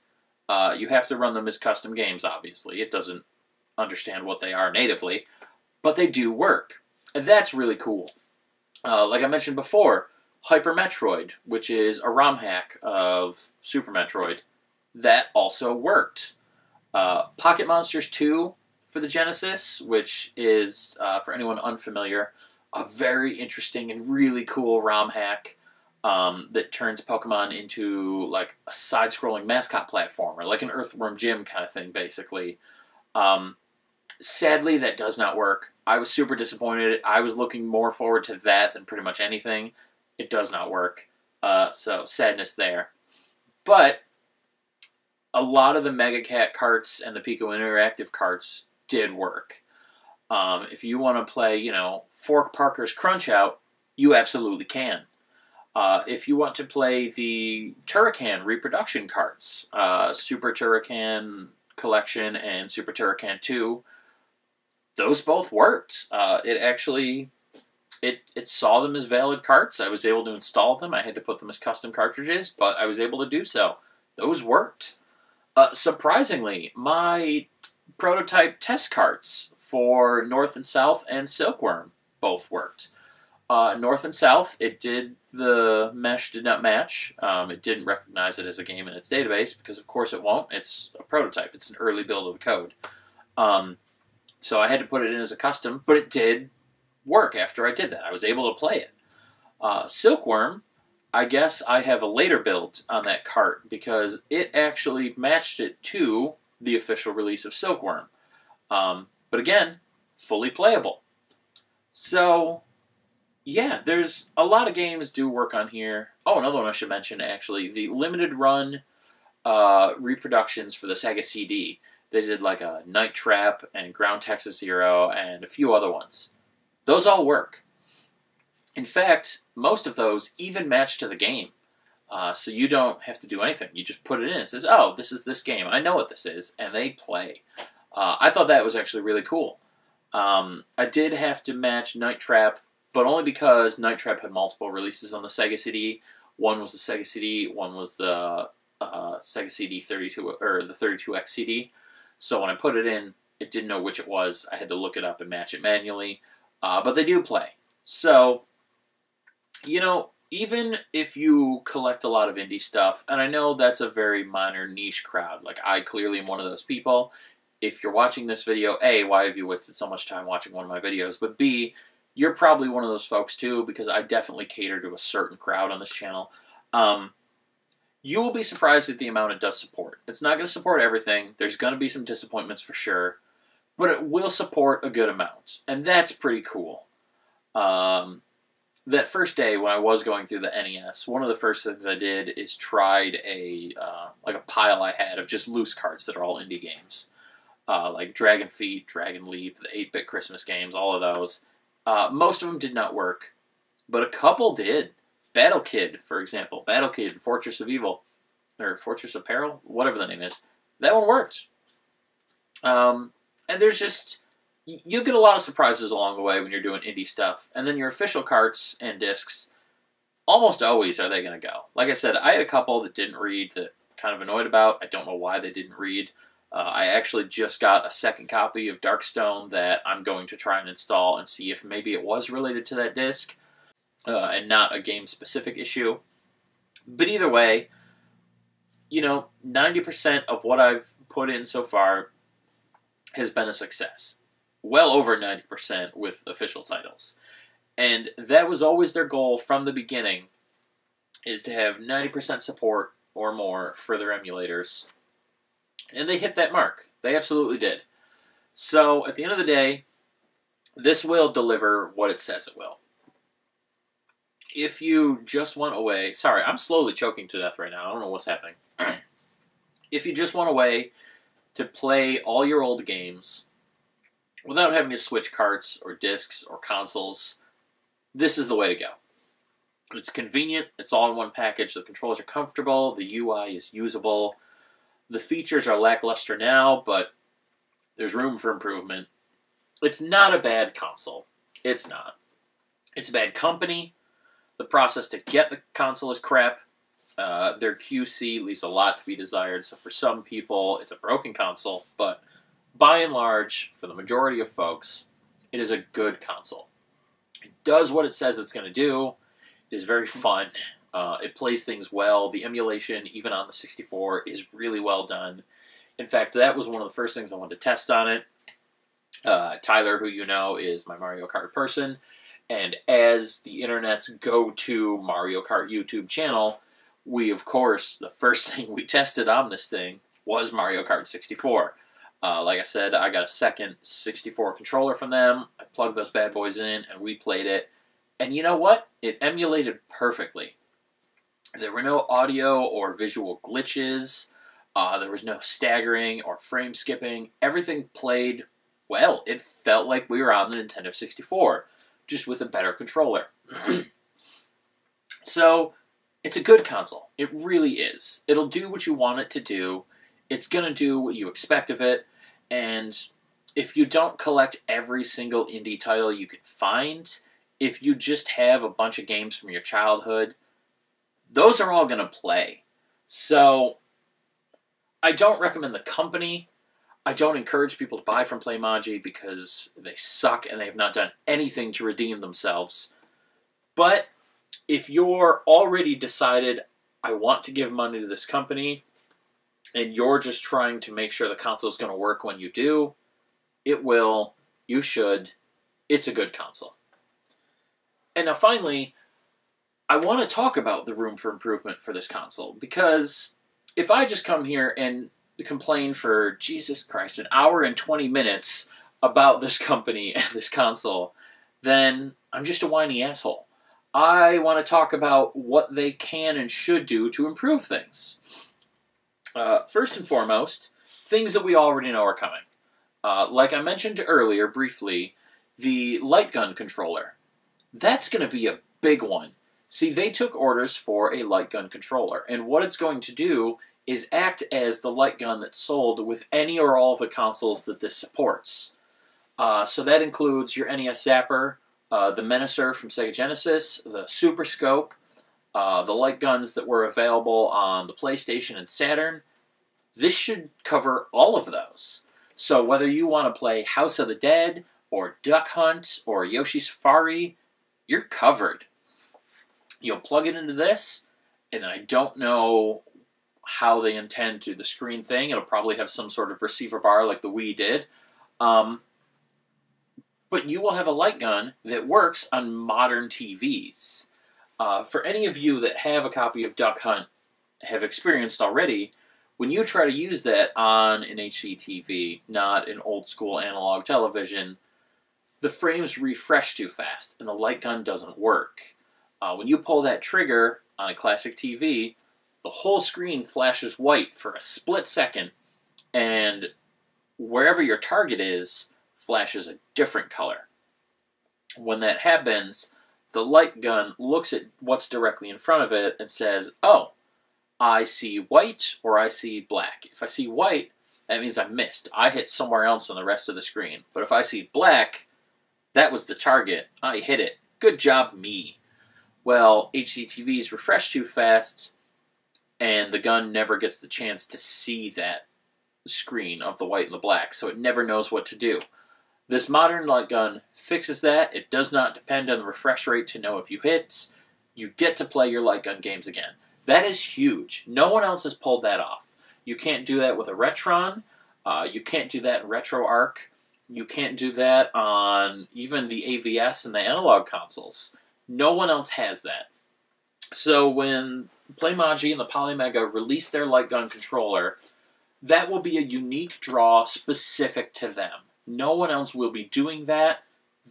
Uh, you have to run them as custom games, obviously. It doesn't understand what they are natively, but they do work. And that's really cool. Uh, like I mentioned before, Hyper Metroid, which is a ROM hack of Super Metroid, that also worked. Uh, Pocket Monsters 2 for the Genesis, which is, uh, for anyone unfamiliar, a very interesting and really cool ROM hack um, that turns Pokemon into like a side-scrolling mascot platformer, like an Earthworm Jim kind of thing, basically. Um, sadly, that does not work. I was super disappointed. I was looking more forward to that than pretty much anything. It does not work. Uh, so sadness there. But a lot of the Mega Cat carts and the Piko Interactive carts did work. Um, if you want to play, you know, Fork Parker's Crunch Out, you absolutely can. Uh, if you want to play the Turrican reproduction carts, uh, Super Turrican Collection and Super Turrican 2, those both worked. Uh, it actually it it saw them as valid carts. I was able to install them. I had to put them as custom cartridges, but I was able to do so. Those worked. Uh, surprisingly, my prototype test carts for North and South and Silkworm both worked. Uh, North and South, it did the mesh did not match. Um, it didn't recognize it as a game in its database because, of course, it won't. It's a prototype. It's an early build of the code. Um, so I had to put it in as a custom, but it did work after I did that. I was able to play it. Uh, Silkworm, I guess I have a later build on that cart because it actually matched it to the official release of Silkworm. Um, but again, fully playable. So yeah, there's a lot of games do work on here. Oh, another one I should mention actually the limited run uh, reproductions for the Sega CD. They did like a Night Trap and Ground Texas Zero and a few other ones. Those all work. In fact, most of those even match to the game. Uh, so you don't have to do anything. You just put it in. It says, "Oh, this is this game. I know what this is," and they play. Uh, I thought that was actually really cool. Um, I did have to match Night Trap but only because Night Trap had multiple releases on the Sega CD. One was the Sega CD, one was the uh, Sega CD 32 or the 32X CD. So when I put it in, it didn't know which it was. I had to look it up and match it manually. Uh, but they do play. So, you know, even if you collect a lot of indie stuff, and I know that's a very minor niche crowd, like I clearly am one of those people. If you're watching this video, A, why have you wasted so much time watching one of my videos? But B, you're probably one of those folks too, because I definitely cater to a certain crowd on this channel. Um, you will be surprised at the amount it does support. It's not going to support everything. There's going to be some disappointments for sure, but it will support a good amount, and that's pretty cool. Um, that first day when I was going through the NES, one of the first things I did is tried a uh, like a pile I had of just loose cards that are all indie games, uh, like Dragon Feet, Dragon Leap, the 8-bit Christmas games, all of those. Uh, most of them did not work, but a couple did. Battle Kid, for example, Battle Kid, Fortress of Evil, or Fortress of Peril, whatever the name is, that one worked. Um, and there's just you get a lot of surprises along the way when you're doing indie stuff, and then your official carts and discs. Almost always are they going to go. Like I said, I had a couple that didn't read that kind of annoyed about. I don't know why they didn't read. Uh, I actually just got a second copy of Darkstone that I'm going to try and install and see if maybe it was related to that disc uh, and not a game specific issue. But either way, you know, 90% of what I've put in so far has been a success. Well over 90% with official titles. And that was always their goal from the beginning is to have 90% support or more for their emulators. And they hit that mark. They absolutely did. So, at the end of the day, this will deliver what it says it will if you just want a way, sorry, I'm slowly choking to death right now. I don't know what's happening. if you just want a way to play all your old games without having to switch carts or discs or consoles, this is the way to go. It's convenient, it's all in one package, the controls are comfortable, the UI is usable. The features are lackluster now, but there's room for improvement. It's not a bad console. It's not. It's a bad company. The process to get the console is crap. Uh, their QC leaves a lot to be desired. So for some people, it's a broken console, but by and large, for the majority of folks, it is a good console. It does what it says it's going to do. It is very fun. Uh, it plays things well. The emulation, even on the 64, is really well done. In fact, that was one of the first things I wanted to test on it. Uh, Tyler, who you know is my Mario Kart person, and as the internet's go to Mario Kart YouTube channel, we, of course, the first thing we tested on this thing was Mario Kart 64. Uh, like I said, I got a second 64 controller from them. I plugged those bad boys in and we played it. And you know what? It emulated perfectly. There were no audio or visual glitches. Uh, there was no staggering or frame skipping. Everything played well. It felt like we were on the Nintendo 64 just with a better controller. so, it's a good console. It really is. It'll do what you want it to do. It's going to do what you expect of it. And if you don't collect every single indie title you can find, if you just have a bunch of games from your childhood, those are all going to play. So, I don't recommend the company I don't encourage people to buy from Playmaji because they suck and they have not done anything to redeem themselves. But if you're already decided, I want to give money to this company, and you're just trying to make sure the console is going to work when you do, it will. You should. It's a good console. And now, finally, I want to talk about the room for improvement for this console because if I just come here and complain for Jesus Christ an hour and 20 minutes about this company and this console, then I'm just a whiny asshole. I want to talk about what they can and should do to improve things. Uh, first and foremost, things that we already know are coming. Uh, like I mentioned earlier briefly, the light gun controller. That's going to be a big one. See, they took orders for a light gun controller, and what it's going to do is act as the light gun that's sold with any or all of the consoles that this supports. Uh, so that includes your NES Zapper, uh, the Menacer from Sega Genesis, the Super Scope, uh, the light guns that were available on the PlayStation and Saturn. This should cover all of those. So whether you want to play House of the Dead or Duck Hunt or Yoshi Safari, you're covered. You'll plug it into this, and then I don't know how they intend to the screen thing. It'll probably have some sort of receiver bar like the Wii did. Um, but you will have a light gun that works on modern TVs. Uh, for any of you that have a copy of Duck Hunt, have experienced already, when you try to use that on an HD TV, not an old school analog television, the frames refresh too fast and the light gun doesn't work. Uh, when you pull that trigger on a classic TV, the whole screen flashes white for a split second, and wherever your target is flashes a different color. When that happens, the light gun looks at what's directly in front of it and says, Oh, I see white or I see black. If I see white, that means I missed. I hit somewhere else on the rest of the screen. But if I see black, that was the target. I hit it. Good job, me. Well, HDTVs refresh too fast, and the gun never gets the chance to see that screen of the white and the black, so it never knows what to do. This modern light gun fixes that. It does not depend on the refresh rate to know if you hit. You get to play your light gun games again. That is huge. No one else has pulled that off. You can't do that with a Retron. Uh, you can't do that in RetroArch. You can't do that on even the AVS and the analog consoles. No one else has that. So when Playmaji and the Polymega release their light gun controller, that will be a unique draw specific to them. No one else will be doing that.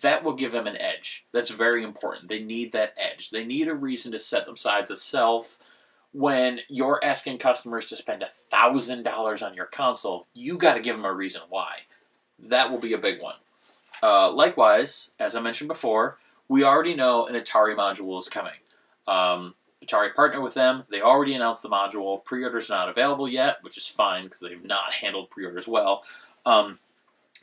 That will give them an edge. That's very important. They need that edge. They need a reason to set themselves a self when you're asking customers to spend $1,000 on your console, you got to give them a reason why. That will be a big one. Uh, likewise, as I mentioned before, we already know an Atari module is coming. Um, Atari partnered with them. They already announced the module. Pre-orders are not available yet, which is fine because they've not handled pre-orders well. Um,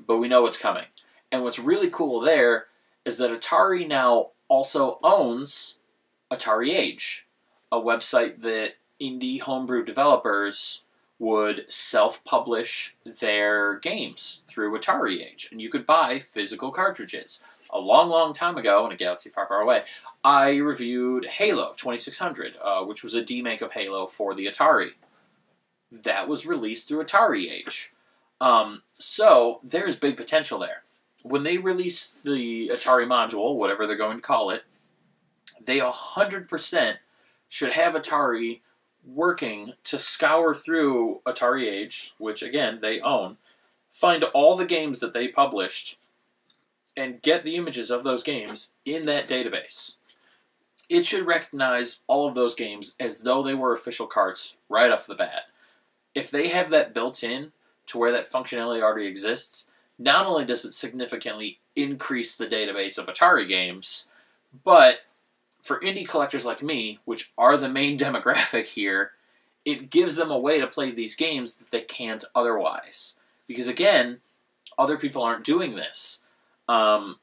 but we know it's coming. And what's really cool there is that Atari now also owns Atari Age, a website that indie homebrew developers would self-publish their games through Atari Age, and you could buy physical cartridges. A long, long time ago, in a galaxy far, far away, I reviewed Halo 2600, uh, which was a demake of Halo for the Atari. That was released through Atari Age. Um, so there's big potential there. When they release the Atari module, whatever they're going to call it, they 100% should have Atari working to scour through Atari Age, which again they own, find all the games that they published, and get the images of those games in that database. It should recognize all of those games as though they were official carts right off the bat. If they have that built in to where that functionality already exists, not only does it significantly increase the database of Atari games, but for indie collectors like me, which are the main demographic here, it gives them a way to play these games that they can't otherwise. Because again, other people aren't doing this. Um,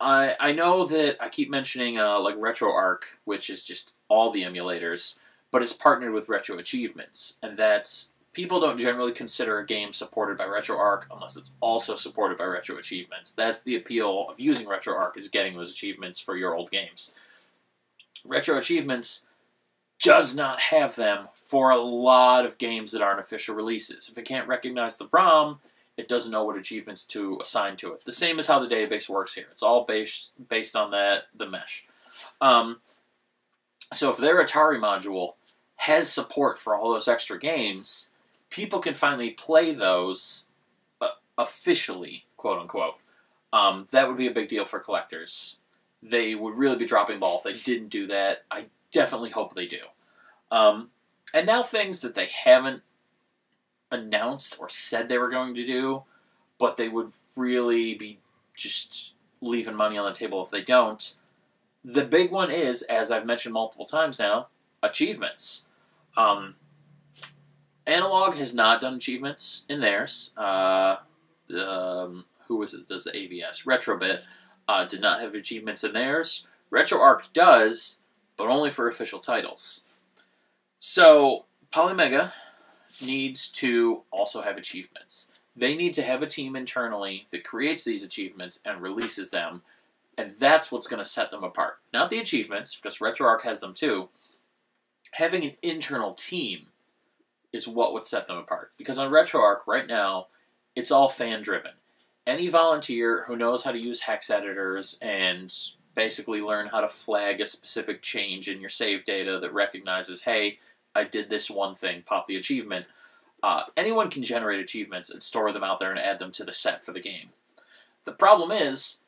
I I know that I keep mentioning uh, like RetroArch, which is just all the emulators, but it's partnered with Retro Achievements, and that's people don't generally consider a game supported by RetroArch unless it's also supported by Retro Achievements. That's the appeal of using RetroArch is getting those achievements for your old games. Retro Achievements does not have them for a lot of games that aren't official releases. If it can't recognize the ROM, it doesn't know what achievements to assign to it. The same as how the database works here. It's all based based on that the mesh. Um, so if their Atari module has support for all those extra games, people can finally play those uh, officially, quote unquote. Um, that would be a big deal for collectors they would really be dropping balls. if they didn't do that. I definitely hope they do. Um, and now things that they haven't announced or said they were going to do, but they would really be just leaving money on the table if they don't. The big one is, as I've mentioned multiple times now, achievements. Um, Analog has not done achievements in theirs. Uh, um, who is it? Does the ABS Retrobit? Uh, did not have achievements in theirs. RetroArch does, but only for official titles. So, Polymega needs to also have achievements. They need to have a team internally that creates these achievements and releases them, and that's what's going to set them apart. Not the achievements, because RetroArch has them too. Having an internal team is what would set them apart. Because on RetroArch, right now, it's all fan driven. Any volunteer who knows how to use hex editors and basically learn how to flag a specific change in your save data that recognizes, hey, I did this one thing, pop the achievement. Uh, anyone can generate achievements and store them out there and add them to the set for the game. The problem is,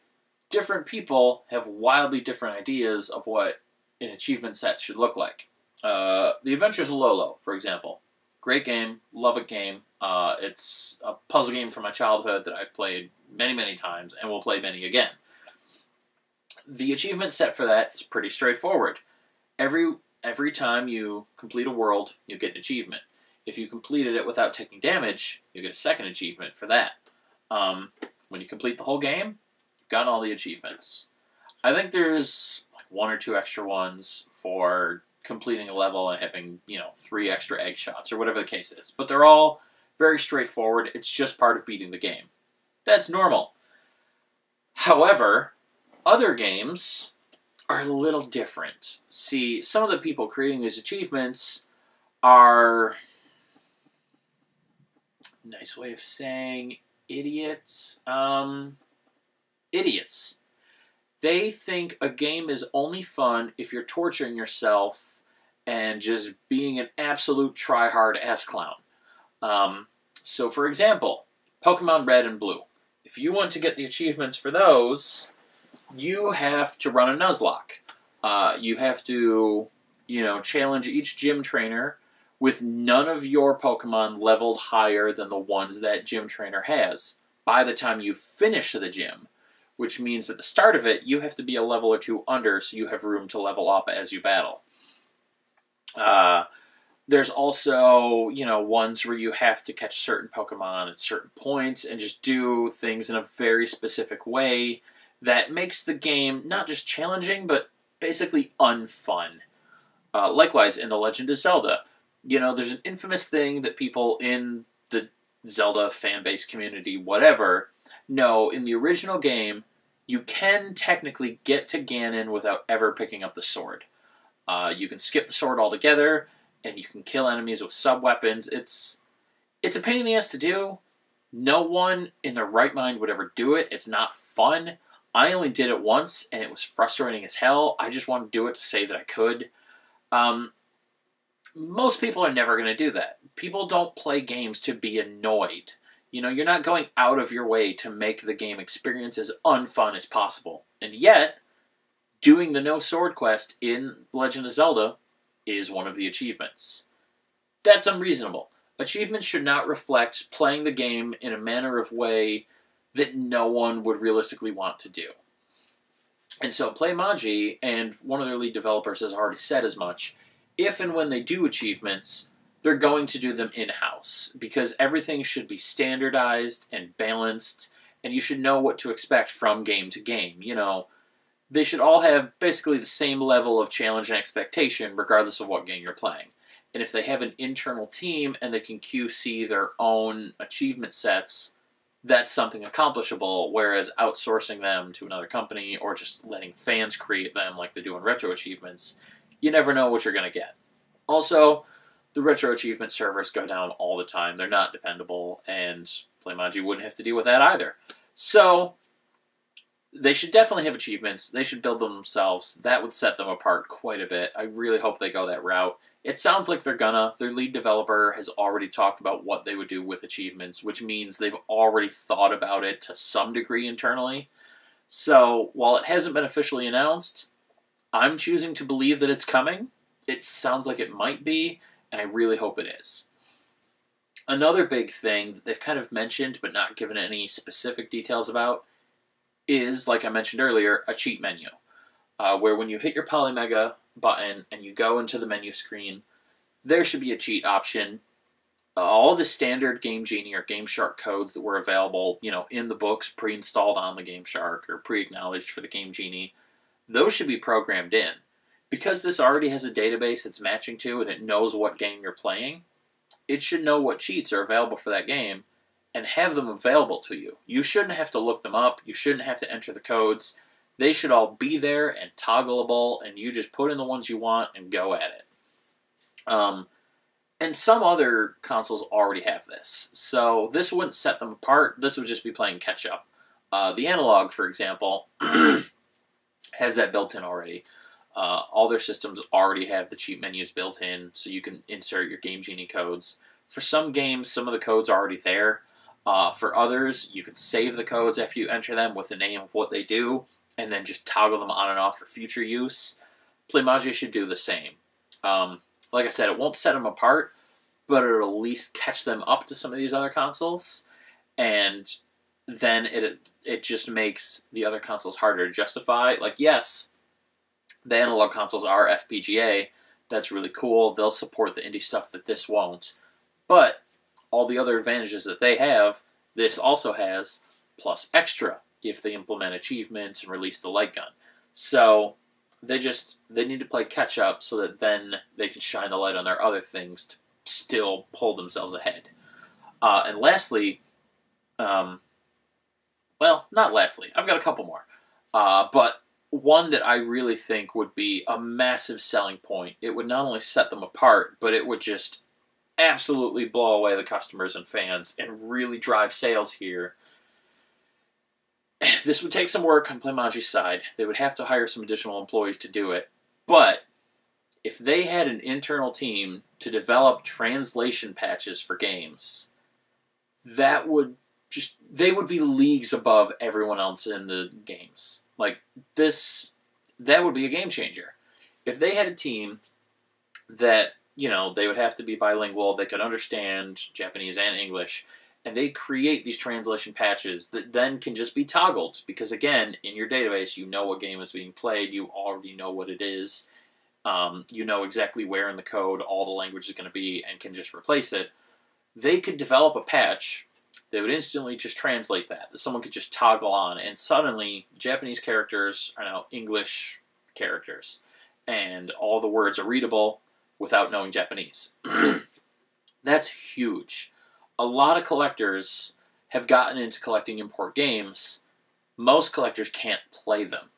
different people have wildly different ideas of what an achievement set should look like. Uh, the Adventures of Lolo, for example. Great game, love a game. Uh, it's a puzzle game from my childhood that I've played many, many times and will play many again. The achievement set for that is pretty straightforward. Every every time you complete a world, you get an achievement. If you completed it without taking damage, you get a second achievement for that. Um, when you complete the whole game, you've gotten all the achievements. I think there's like one or two extra ones for completing a level and having, you know, three extra egg shots or whatever the case is. But they're all very straightforward. It's just part of beating the game. That's normal. However, other games are a little different. See, some of the people creating these achievements are nice way of saying idiots. Um, idiots. They think a game is only fun if you're torturing yourself and just being an absolute try-hard ass clown. Um, so, for example, Pokemon Red and Blue. If you want to get the achievements for those, you have to run a Nuzlocke. Uh, you have to, you know, challenge each gym trainer with none of your Pokemon leveled higher than the ones that gym trainer has by the time you finish the gym, which means at the start of it, you have to be a level or two under so you have room to level up as you battle. Uh, there's also, you know, ones where you have to catch certain Pokemon at certain points and just do things in a very specific way that makes the game not just challenging, but basically unfun. Uh, likewise, in The Legend of Zelda, you know, there's an infamous thing that people in the Zelda fan base community, whatever, know in the original game, you can technically get to Ganon without ever picking up the sword. Uh, you can skip the sword altogether, and you can kill enemies with sub weapons. It's it's a pain in the ass to do. No one in their right mind would ever do it. It's not fun. I only did it once, and it was frustrating as hell. I just wanted to do it to say that I could. Um, most people are never going to do that. People don't play games to be annoyed. You know, you're not going out of your way to make the game experience as unfun as possible. And yet, doing the no sword quest in Legend of Zelda is one of the achievements. That's unreasonable. Achievements should not reflect playing the game in a manner of way that no one would realistically want to do. And so Playmaji and one of their lead developers has already said as much. If and when they do achievements, they're going to do them in house because everything should be standardized and balanced, and you should know what to expect from game to game. You know, they should all have basically the same level of challenge and expectation, regardless of what game you're playing. And if they have an internal team and they can QC their own achievement sets, that's something accomplishable. Whereas outsourcing them to another company or just letting fans create them like they do in retro achievements, you never know what you're going to get. Also, the retro achievement servers go down all the time. They're not dependable, and Playmaji wouldn't have to deal with that either. So, they should definitely have achievements. They should build them themselves. That would set them apart quite a bit. I really hope they go that route. It sounds like they're gonna. Their lead developer has already talked about what they would do with achievements, which means they've already thought about it to some degree internally. So, while it hasn't been officially announced, I'm choosing to believe that it's coming. It sounds like it might be, and I really hope it is. Another big thing that they've kind of mentioned but not given any specific details about is, like I mentioned earlier, a cheat menu. Uh, where when you hit your Polymega button and you go into the menu screen, there should be a cheat option. all the standard Game Genie or Game Shark codes that were available, you know, in the books, pre-installed on the Game Shark or pre-acknowledged for the Game Genie, those should be programmed in. because this already has a database it's matching to and it knows what game you're playing, it should know what cheats are available for that game and have them available to you. You shouldn't have to look them up, you shouldn't have to enter the codes. They should all be there and toggleable, and you just put in the ones you want and go at it. Um, and some other consoles already have this, so this wouldn't set them apart. This would just be playing catch up. Uh, the analog, for example, has that built in already. Uh, all their systems already have the cheat menus built in, so you can insert your Game Genie codes. For some games, some of the codes are already there. Uh, for others, you can save the codes after you enter them with the name of what they do, and then just toggle them on and off for future use. Playmaji should do the same. Um, like I said, it won't set them apart, but it'll at least catch them up to some of these other consoles, and then it it just makes the other consoles harder to justify. Like, yes, the analog consoles are FPGA. That's really cool. They'll support the indie stuff that this won't. But all the other advantages that they have, this also has, plus extra if they implement achievements and release the light gun. So they just they need to play catch up so that then they can shine the light on their other things to still pull themselves ahead. Uh, and lastly, um, well, not lastly, I've got a couple more, uh, but one that I really think would be a massive selling point. It would not only set them apart, but it would just absolutely blow away the customers and fans and really drive sales here. This would take some work on Playmaji's side. They would have to hire some additional employees to do it. But if they had an internal team to develop translation patches for games, that would just they would be leagues above everyone else in the games. Like this that would be a game changer. If they had a team that you know, they would have to be bilingual. They could understand Japanese and English. And they create these translation patches that then can just be toggled. Because again, in your database, you know what game is being played. You already know what it is. Um, you know exactly where in the code all the language is going to be and can just replace it. They could develop a patch that would instantly just translate that. That someone could just toggle on. And suddenly, Japanese characters are now English characters. And all the words are readable without knowing Japanese. That's huge. A lot of collectors have gotten into collecting import games. Most collectors can't play them.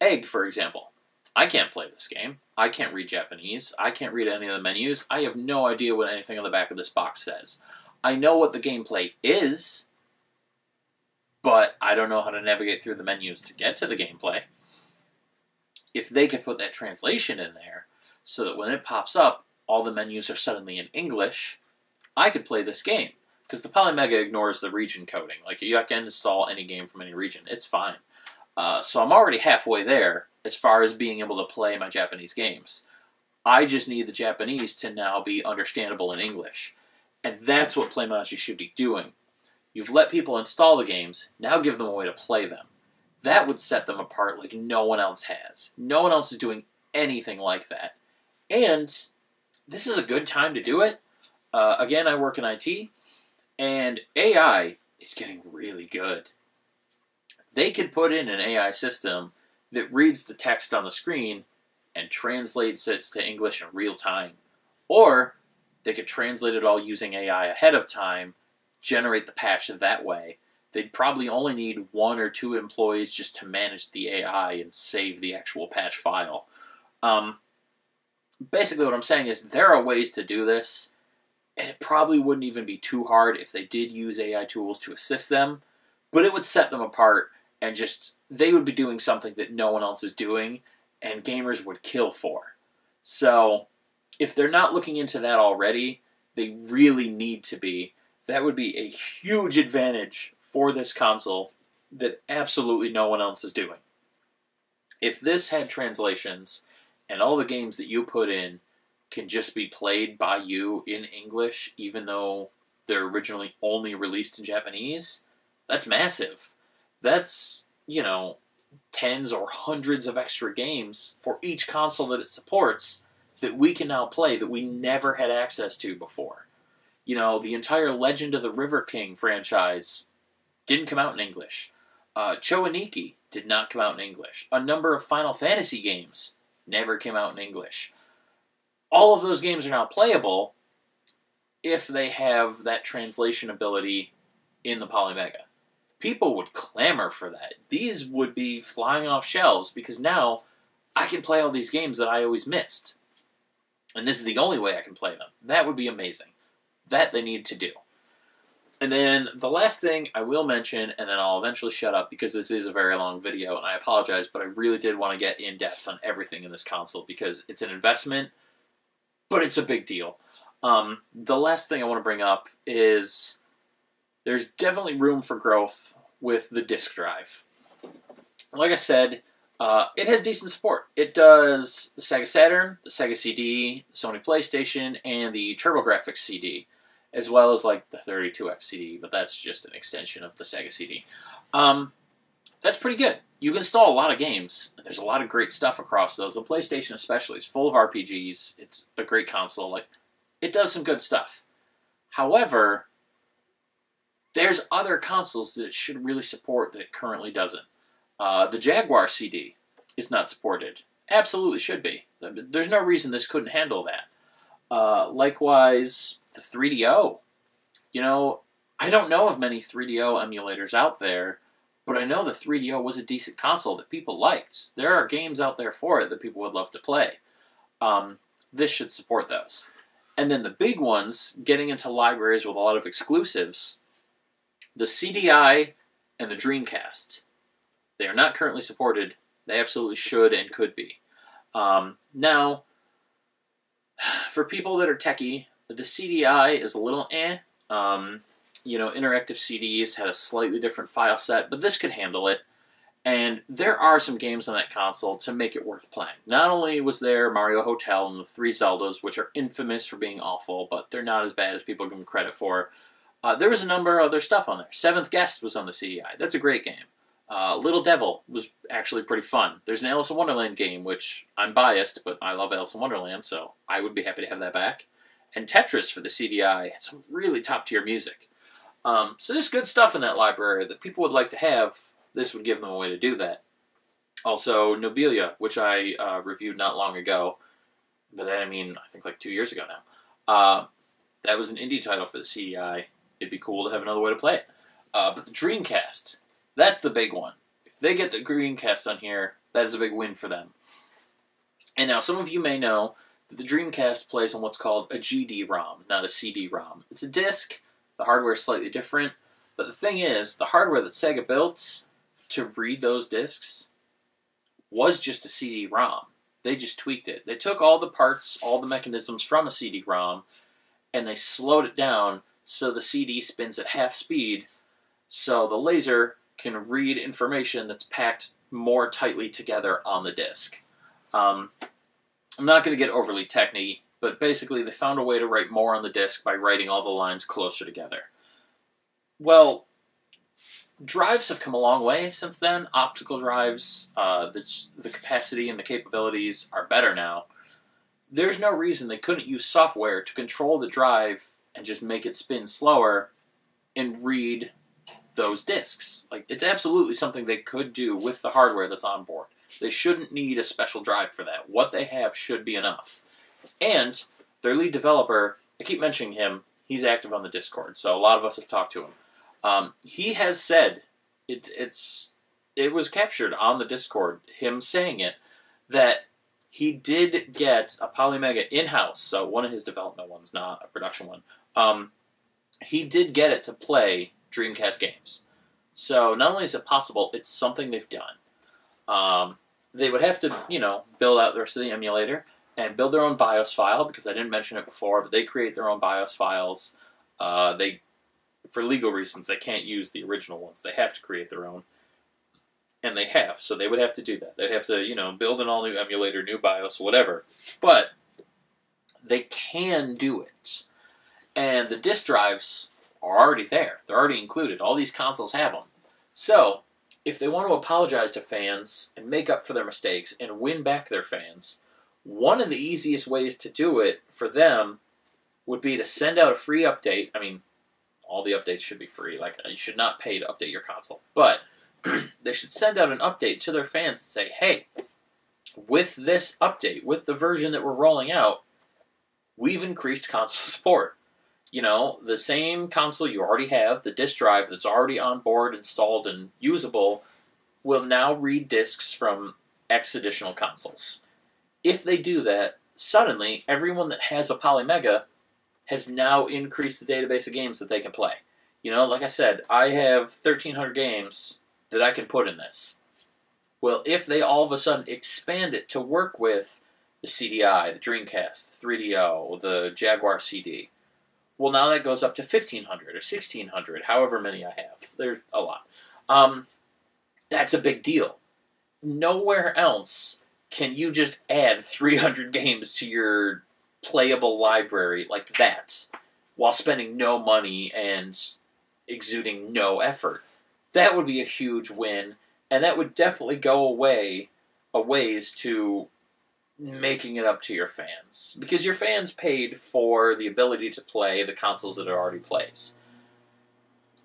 Egg, for example. I can't play this game. I can't read Japanese. I can't read any of the menus. I have no idea what anything on the back of this box says. I know what the gameplay is, but I don't know how to navigate through the menus to get to the gameplay. If they could put that translation in there, so that when it pops up, all the menus are suddenly in English, I could play this game. Because the Polymega ignores the region coding. Like, you can install any game from any region, it's fine. Uh, so I'm already halfway there as far as being able to play my Japanese games. I just need the Japanese to now be understandable in English. And that's what Playmaji should be doing. You've let people install the games, now give them a way to play them. That would set them apart like no one else has. No one else is doing anything like that. And this is a good time to do it. Uh, again, I work in IT, and AI is getting really good. They could put in an AI system that reads the text on the screen and translates it to English in real time. Or they could translate it all using AI ahead of time, generate the patch that way. They'd probably only need one or two employees just to manage the AI and save the actual patch file. Um, basically what I'm saying is there are ways to do this, and it probably wouldn't even be too hard if they did use AI tools to assist them, but it would set them apart and just they would be doing something that no one else is doing and gamers would kill for. So, if they're not looking into that already, they really need to be. That would be a huge advantage for this console that absolutely no one else is doing. If this had translations and all the games that you put in can just be played by you in English, even though they're originally only released in Japanese, that's massive. That's, you know, tens or hundreds of extra games for each console that it supports that we can now play that we never had access to before. You know, the entire Legend of the River King franchise didn't come out in English. Uh, Cho Aniki did not come out in English. A number of Final Fantasy games never came out in English. All of those games are now playable if they have that translation ability in the Polymega. People would clamor for that. These would be flying off shelves because now I can play all these games that I always missed. And this is the only way I can play them. That would be amazing. That they need to do. And then the last thing I will mention, and then I'll eventually shut up because this is a very long video, and I apologize, but I really did want to get in depth on everything in this console because it's an investment, but it's a big deal. Um, the last thing I want to bring up is there's definitely room for growth with the disk drive. Like I said, uh, it has decent support. It does the Sega Saturn, the Sega CD, Sony PlayStation, and the TurboGrafx CD as well as like the 32X CD, but that's just an extension of the Sega CD. Um, that's pretty good. You can install a lot of games. There's a lot of great stuff across those. The PlayStation, especially, is full of RPGs. It's a great console. Like, it does some good stuff. However, there's other consoles that it should really support that it currently doesn't. Uh, the Jaguar CD is not supported. Absolutely should be. There's no reason this couldn't handle that. Uh, likewise, the 3DO. You know, I don't know of many 3DO emulators out there, but I know the 3DO was a decent console that people liked. There are games out there for it that people would love to play. Um, this should support those. And then the big ones, getting into libraries with a lot of exclusives, the CDI and the Dreamcast. They are not currently supported. They absolutely should and could be. Um, now, for people that are techie, the CDI is a little eh. Um, you know, interactive CDs had a slightly different file set, but this could handle it. And there are some games on that console to make it worth playing. Not only was there Mario Hotel and the three Zeldas, which are infamous for being awful, but they're not as bad as people give them credit for. Uh, there was a number of other stuff on there. Seventh Guest was on the CDI. That's a great game. Uh, Little Devil was actually pretty fun. There's an Alice in Wonderland game, which I'm biased, but I love Alice in Wonderland, so I would be happy to have that back and Tetris for the CDI had some really top tier music. Um, so there's good stuff in that library that people would like to have. This would give them a way to do that. Also, Nobilia, which I uh, reviewed not long ago, but then I mean I think like two years ago now. Uh, that was an indie title for the CDI. It'd be cool to have another way to play it. Uh, but the Dreamcast, that's the big one. If they get the Dreamcast on here, that is a big win for them. And now some of you may know the Dreamcast plays on what's called a GD-ROM, not a CD-ROM. It's a disc. The hardware is slightly different, but the thing is, the hardware that Sega built to read those discs was just a CD-ROM. They just tweaked it. They took all the parts, all the mechanisms from a CD-ROM, and they slowed it down so the CD spins at half speed, so the laser can read information that's packed more tightly together on the disc. Um, I'm not going to get overly techy, but basically they found a way to write more on the disk by writing all the lines closer together. Well, drives have come a long way since then. Optical drives, uh, the, the capacity and the capabilities are better now. There's no reason they couldn't use software to control the drive and just make it spin slower and read those disks. Like it's absolutely something they could do with the hardware that's on board. They shouldn't need a special drive for that. What they have should be enough. And their lead developer, I keep mentioning him, he's active on the Discord, so a lot of us have talked to him. Um, he has said it, it's it was captured on the Discord, him saying it, that he did get a Polymega in house, so one of his development ones, not a production one. Um, he did get it to play Dreamcast games. So not only is it possible, it's something they've done. Um, they would have to, you know, build out the rest of the emulator and build their own BIOS file because I didn't mention it before, but they create their own BIOS files. Uh, they, for legal reasons, they can't use the original ones. They have to create their own, and they have. So they would have to do that. They'd have to, you know, build an all new emulator, new BIOS, whatever. But they can do it, and the disk drives are already there. They're already included. All these consoles have them. So if they want to apologize to fans and make up for their mistakes and win back their fans, one of the easiest ways to do it for them would be to send out a free update. I mean, all the updates should be free. Like you should not pay to update your console, but they should send out an update to their fans and say, "Hey, with this update, with the version that we're rolling out, we've increased console support. You know, the same console you already have, the disk drive that's already on board, installed, and usable, will now read discs from X additional consoles. If they do that, suddenly everyone that has a Polymega has now increased the database of games that they can play. You know, like I said, I have 1,300 games that I can put in this. Well, if they all of a sudden expand it to work with the CDI, the Dreamcast, the 3DO, the Jaguar CD, well, now that goes up to 1,500 or 1,600, however many I have. There's a lot. Um, that's a big deal. Nowhere else can you just add 300 games to your playable library like that while spending no money and exuding no effort. That would be a huge win, and that would definitely go away a ways to making it up to your fans because your fans paid for the ability to play the consoles that it already plays.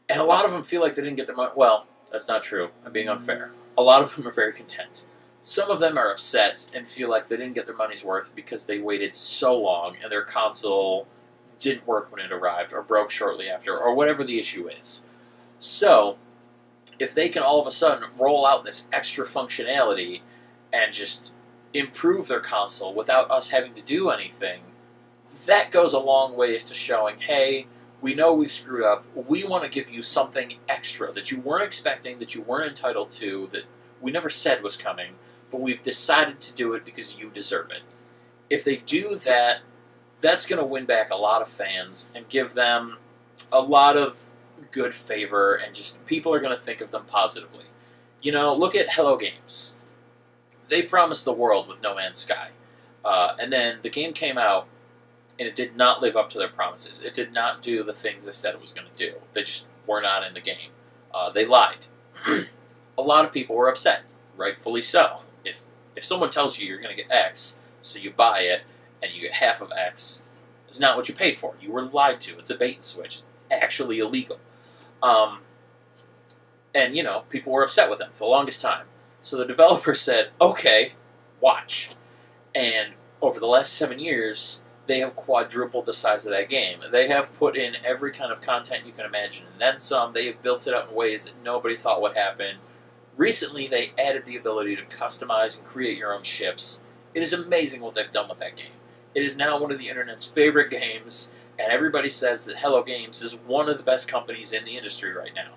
And a lot of them feel like they didn't get the money. Well, that's not true. I'm being unfair. A lot of them are very content. Some of them are upset and feel like they didn't get their money's worth because they waited so long and their console didn't work when it arrived or broke shortly after or whatever the issue is. So, if they can all of a sudden roll out this extra functionality and just improve their console without us having to do anything, that goes a long ways to showing, hey, we know we've screwed up. We want to give you something extra that you weren't expecting, that you weren't entitled to, that we never said was coming, but we've decided to do it because you deserve it. If they do that, that's going to win back a lot of fans and give them a lot of good favor, and just people are going to think of them positively. You know, look at Hello Games. They promised the world with No Man's Sky. Uh, and then the game came out, and it did not live up to their promises. It did not do the things they said it was going to do. They just were not in the game. Uh, they lied. a lot of people were upset, rightfully so. If if someone tells you you're going to get X, so you buy it, and you get half of X, it's not what you paid for. You were lied to. It's a bait and switch. It's actually illegal. Um, and, you know, people were upset with them for the longest time. So the developer said, okay, watch. And over the last seven years, they have quadrupled the size of that game. They have put in every kind of content you can imagine, and then some. They have built it up in ways that nobody thought would happen. Recently, they added the ability to customize and create your own ships. It is amazing what they've done with that game. It is now one of the internet's favorite games, and everybody says that Hello Games is one of the best companies in the industry right now.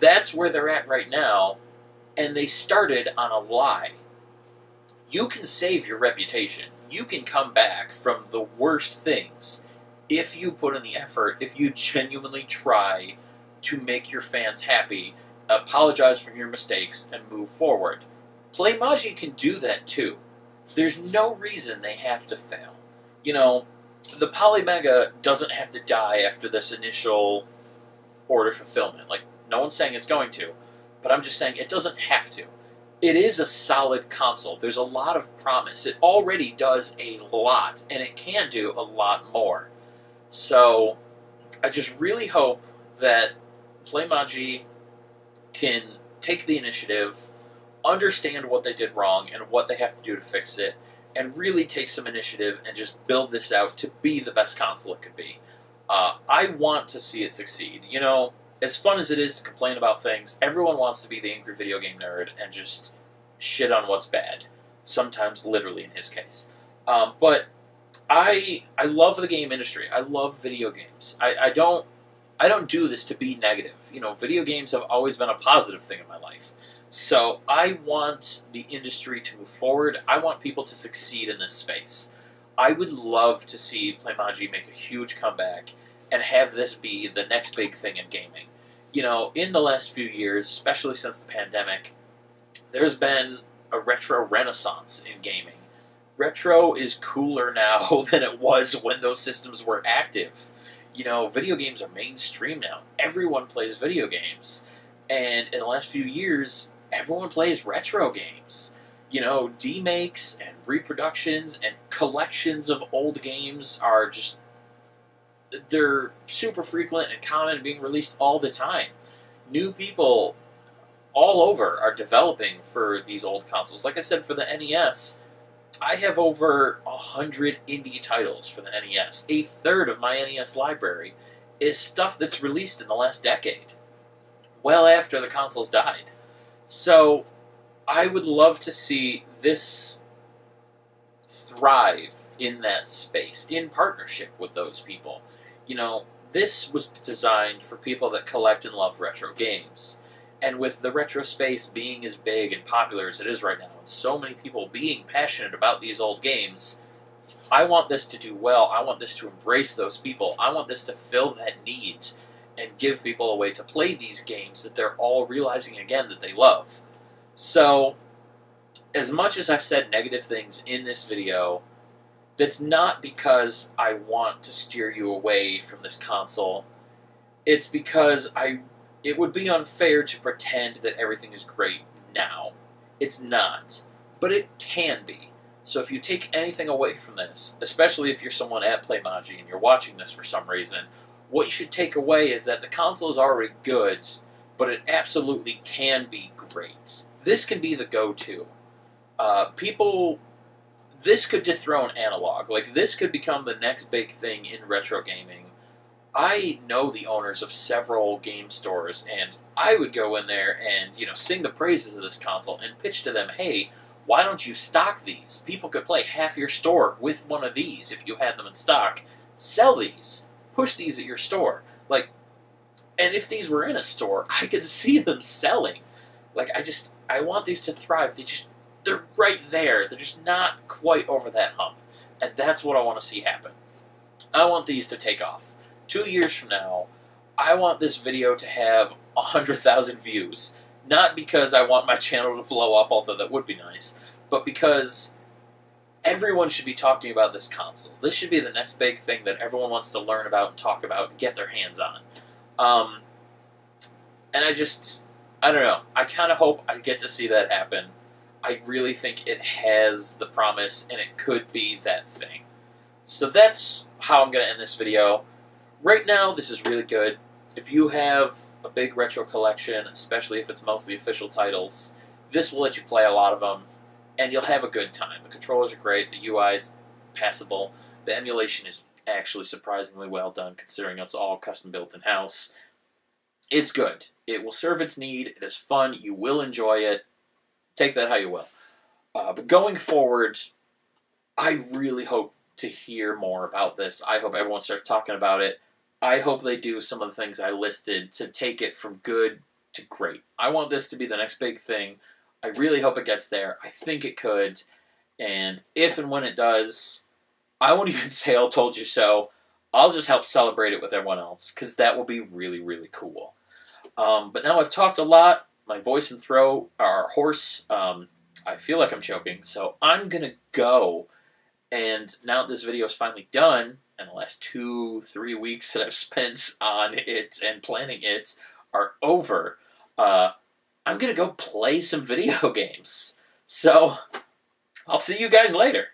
That's where they're at right now, and they started on a lie. You can save your reputation. You can come back from the worst things if you put in the effort, if you genuinely try to make your fans happy, apologize for your mistakes, and move forward. Play Playmaji can do that too. There's no reason they have to fail. You know, the Polymega doesn't have to die after this initial order fulfillment. Like, no one's saying it's going to, but I'm just saying it doesn't have to. It is a solid console. There's a lot of promise. It already does a lot, and it can do a lot more. So, I just really hope that Playmaji can take the initiative understand what they did wrong and what they have to do to fix it, and really take some initiative and just build this out to be the best console it could be. Uh, I want to see it succeed. You know, as fun as it is to complain about things, everyone wants to be the angry video game nerd and just shit on what's bad. Sometimes, literally, in his case. Um, but I I love the game industry. I love video games. I, I don't I don't do this to be negative. You know, video games have always been a positive thing in my life. So I want the industry to move forward. I want people to succeed in this space. I would love to see Playmaji make a huge comeback and have this be the next big thing in gaming. You know, in the last few years, especially since the pandemic, there's been a retro renaissance in gaming. Retro is cooler now than it was when those systems were active. You know, video games are mainstream now. Everyone plays video games. And in the last few years, everyone plays retro games. You know, demakes and reproductions and collections of old games are just they're super frequent and common and being released all the time. New people all over are developing for these old consoles. Like I said, for the NES, I have over a hundred indie titles for the NES. A third of my NES library is stuff that's released in the last decade, well after the consoles died. So, I would love to see this thrive in that space in partnership with those people. You know, this was designed for people that collect and love retro games. And with the retro space being as big and popular as it is right now, and so many people being passionate about these old games, I want this to do well. I want this to embrace those people. I want this to fill that need and give people a way to play these games that they're all realizing again that they love. So, as much as I've said negative things in this video, that's not because I want to steer you away from this console. It's because I it would be unfair to pretend that everything is great now. It's not, but it can be. So if you take anything away from this, especially if you're someone at Playmaji and you're watching this for some reason, what you should take away is that the console is already good, but it absolutely can be great. This can be the go-to. Uh, people, this could dethrone analog. Like this could become the next big thing in retro gaming I know the owners of several game stores, and I would go in there and you know sing the praises of this console and pitch to them, "Hey, why don't you stock these? People could play half your store with one of these if you had them in stock. Sell these, push these at your store, like." And if these were in a store, I could see them selling. Like I just, I want these to thrive. They just, they're right there. They're just not quite over that hump, and that's what I want to see happen. I want these to take off two years from now, I want this video to have 100,000 views. Not because I want my channel to blow up, although that would be nice, but because everyone should be talking about this console. This should be the next big thing that everyone wants to learn about and talk about and get their hands on. Um, and I just, I don't know. I kind of hope I get to see that happen. I really think it has the promise and it could be that thing. So that's how I'm going to end this video right now, this is really good. If you have a big retro collection, especially if it's mostly official titles, this will let you play a lot of them, and you'll have a good time. The controllers are great, the UI is passable, the emulation is actually surprisingly well done considering it's all custom built in house. It's good. It will serve its need. It is fun. You will enjoy it. Take that how you will. Uh, but going forward, I really hope to hear more about this. I hope everyone starts talking about it. I hope they do some of the things I listed to take it from good to great. I want this to be the next big thing. I really hope it gets there. I think it could. And if and when it does, I won't even say I told you so. I'll just help celebrate it with everyone else because that will be really, really cool. Um, but now I've talked a lot. My voice and throat are hoarse. Um, I feel like I'm choking. So I'm to go. And now that this video is finally done, and the last two, three weeks that I've spent on it and planning it are over, uh, I'm to go play some video games. So, I'll see you guys later.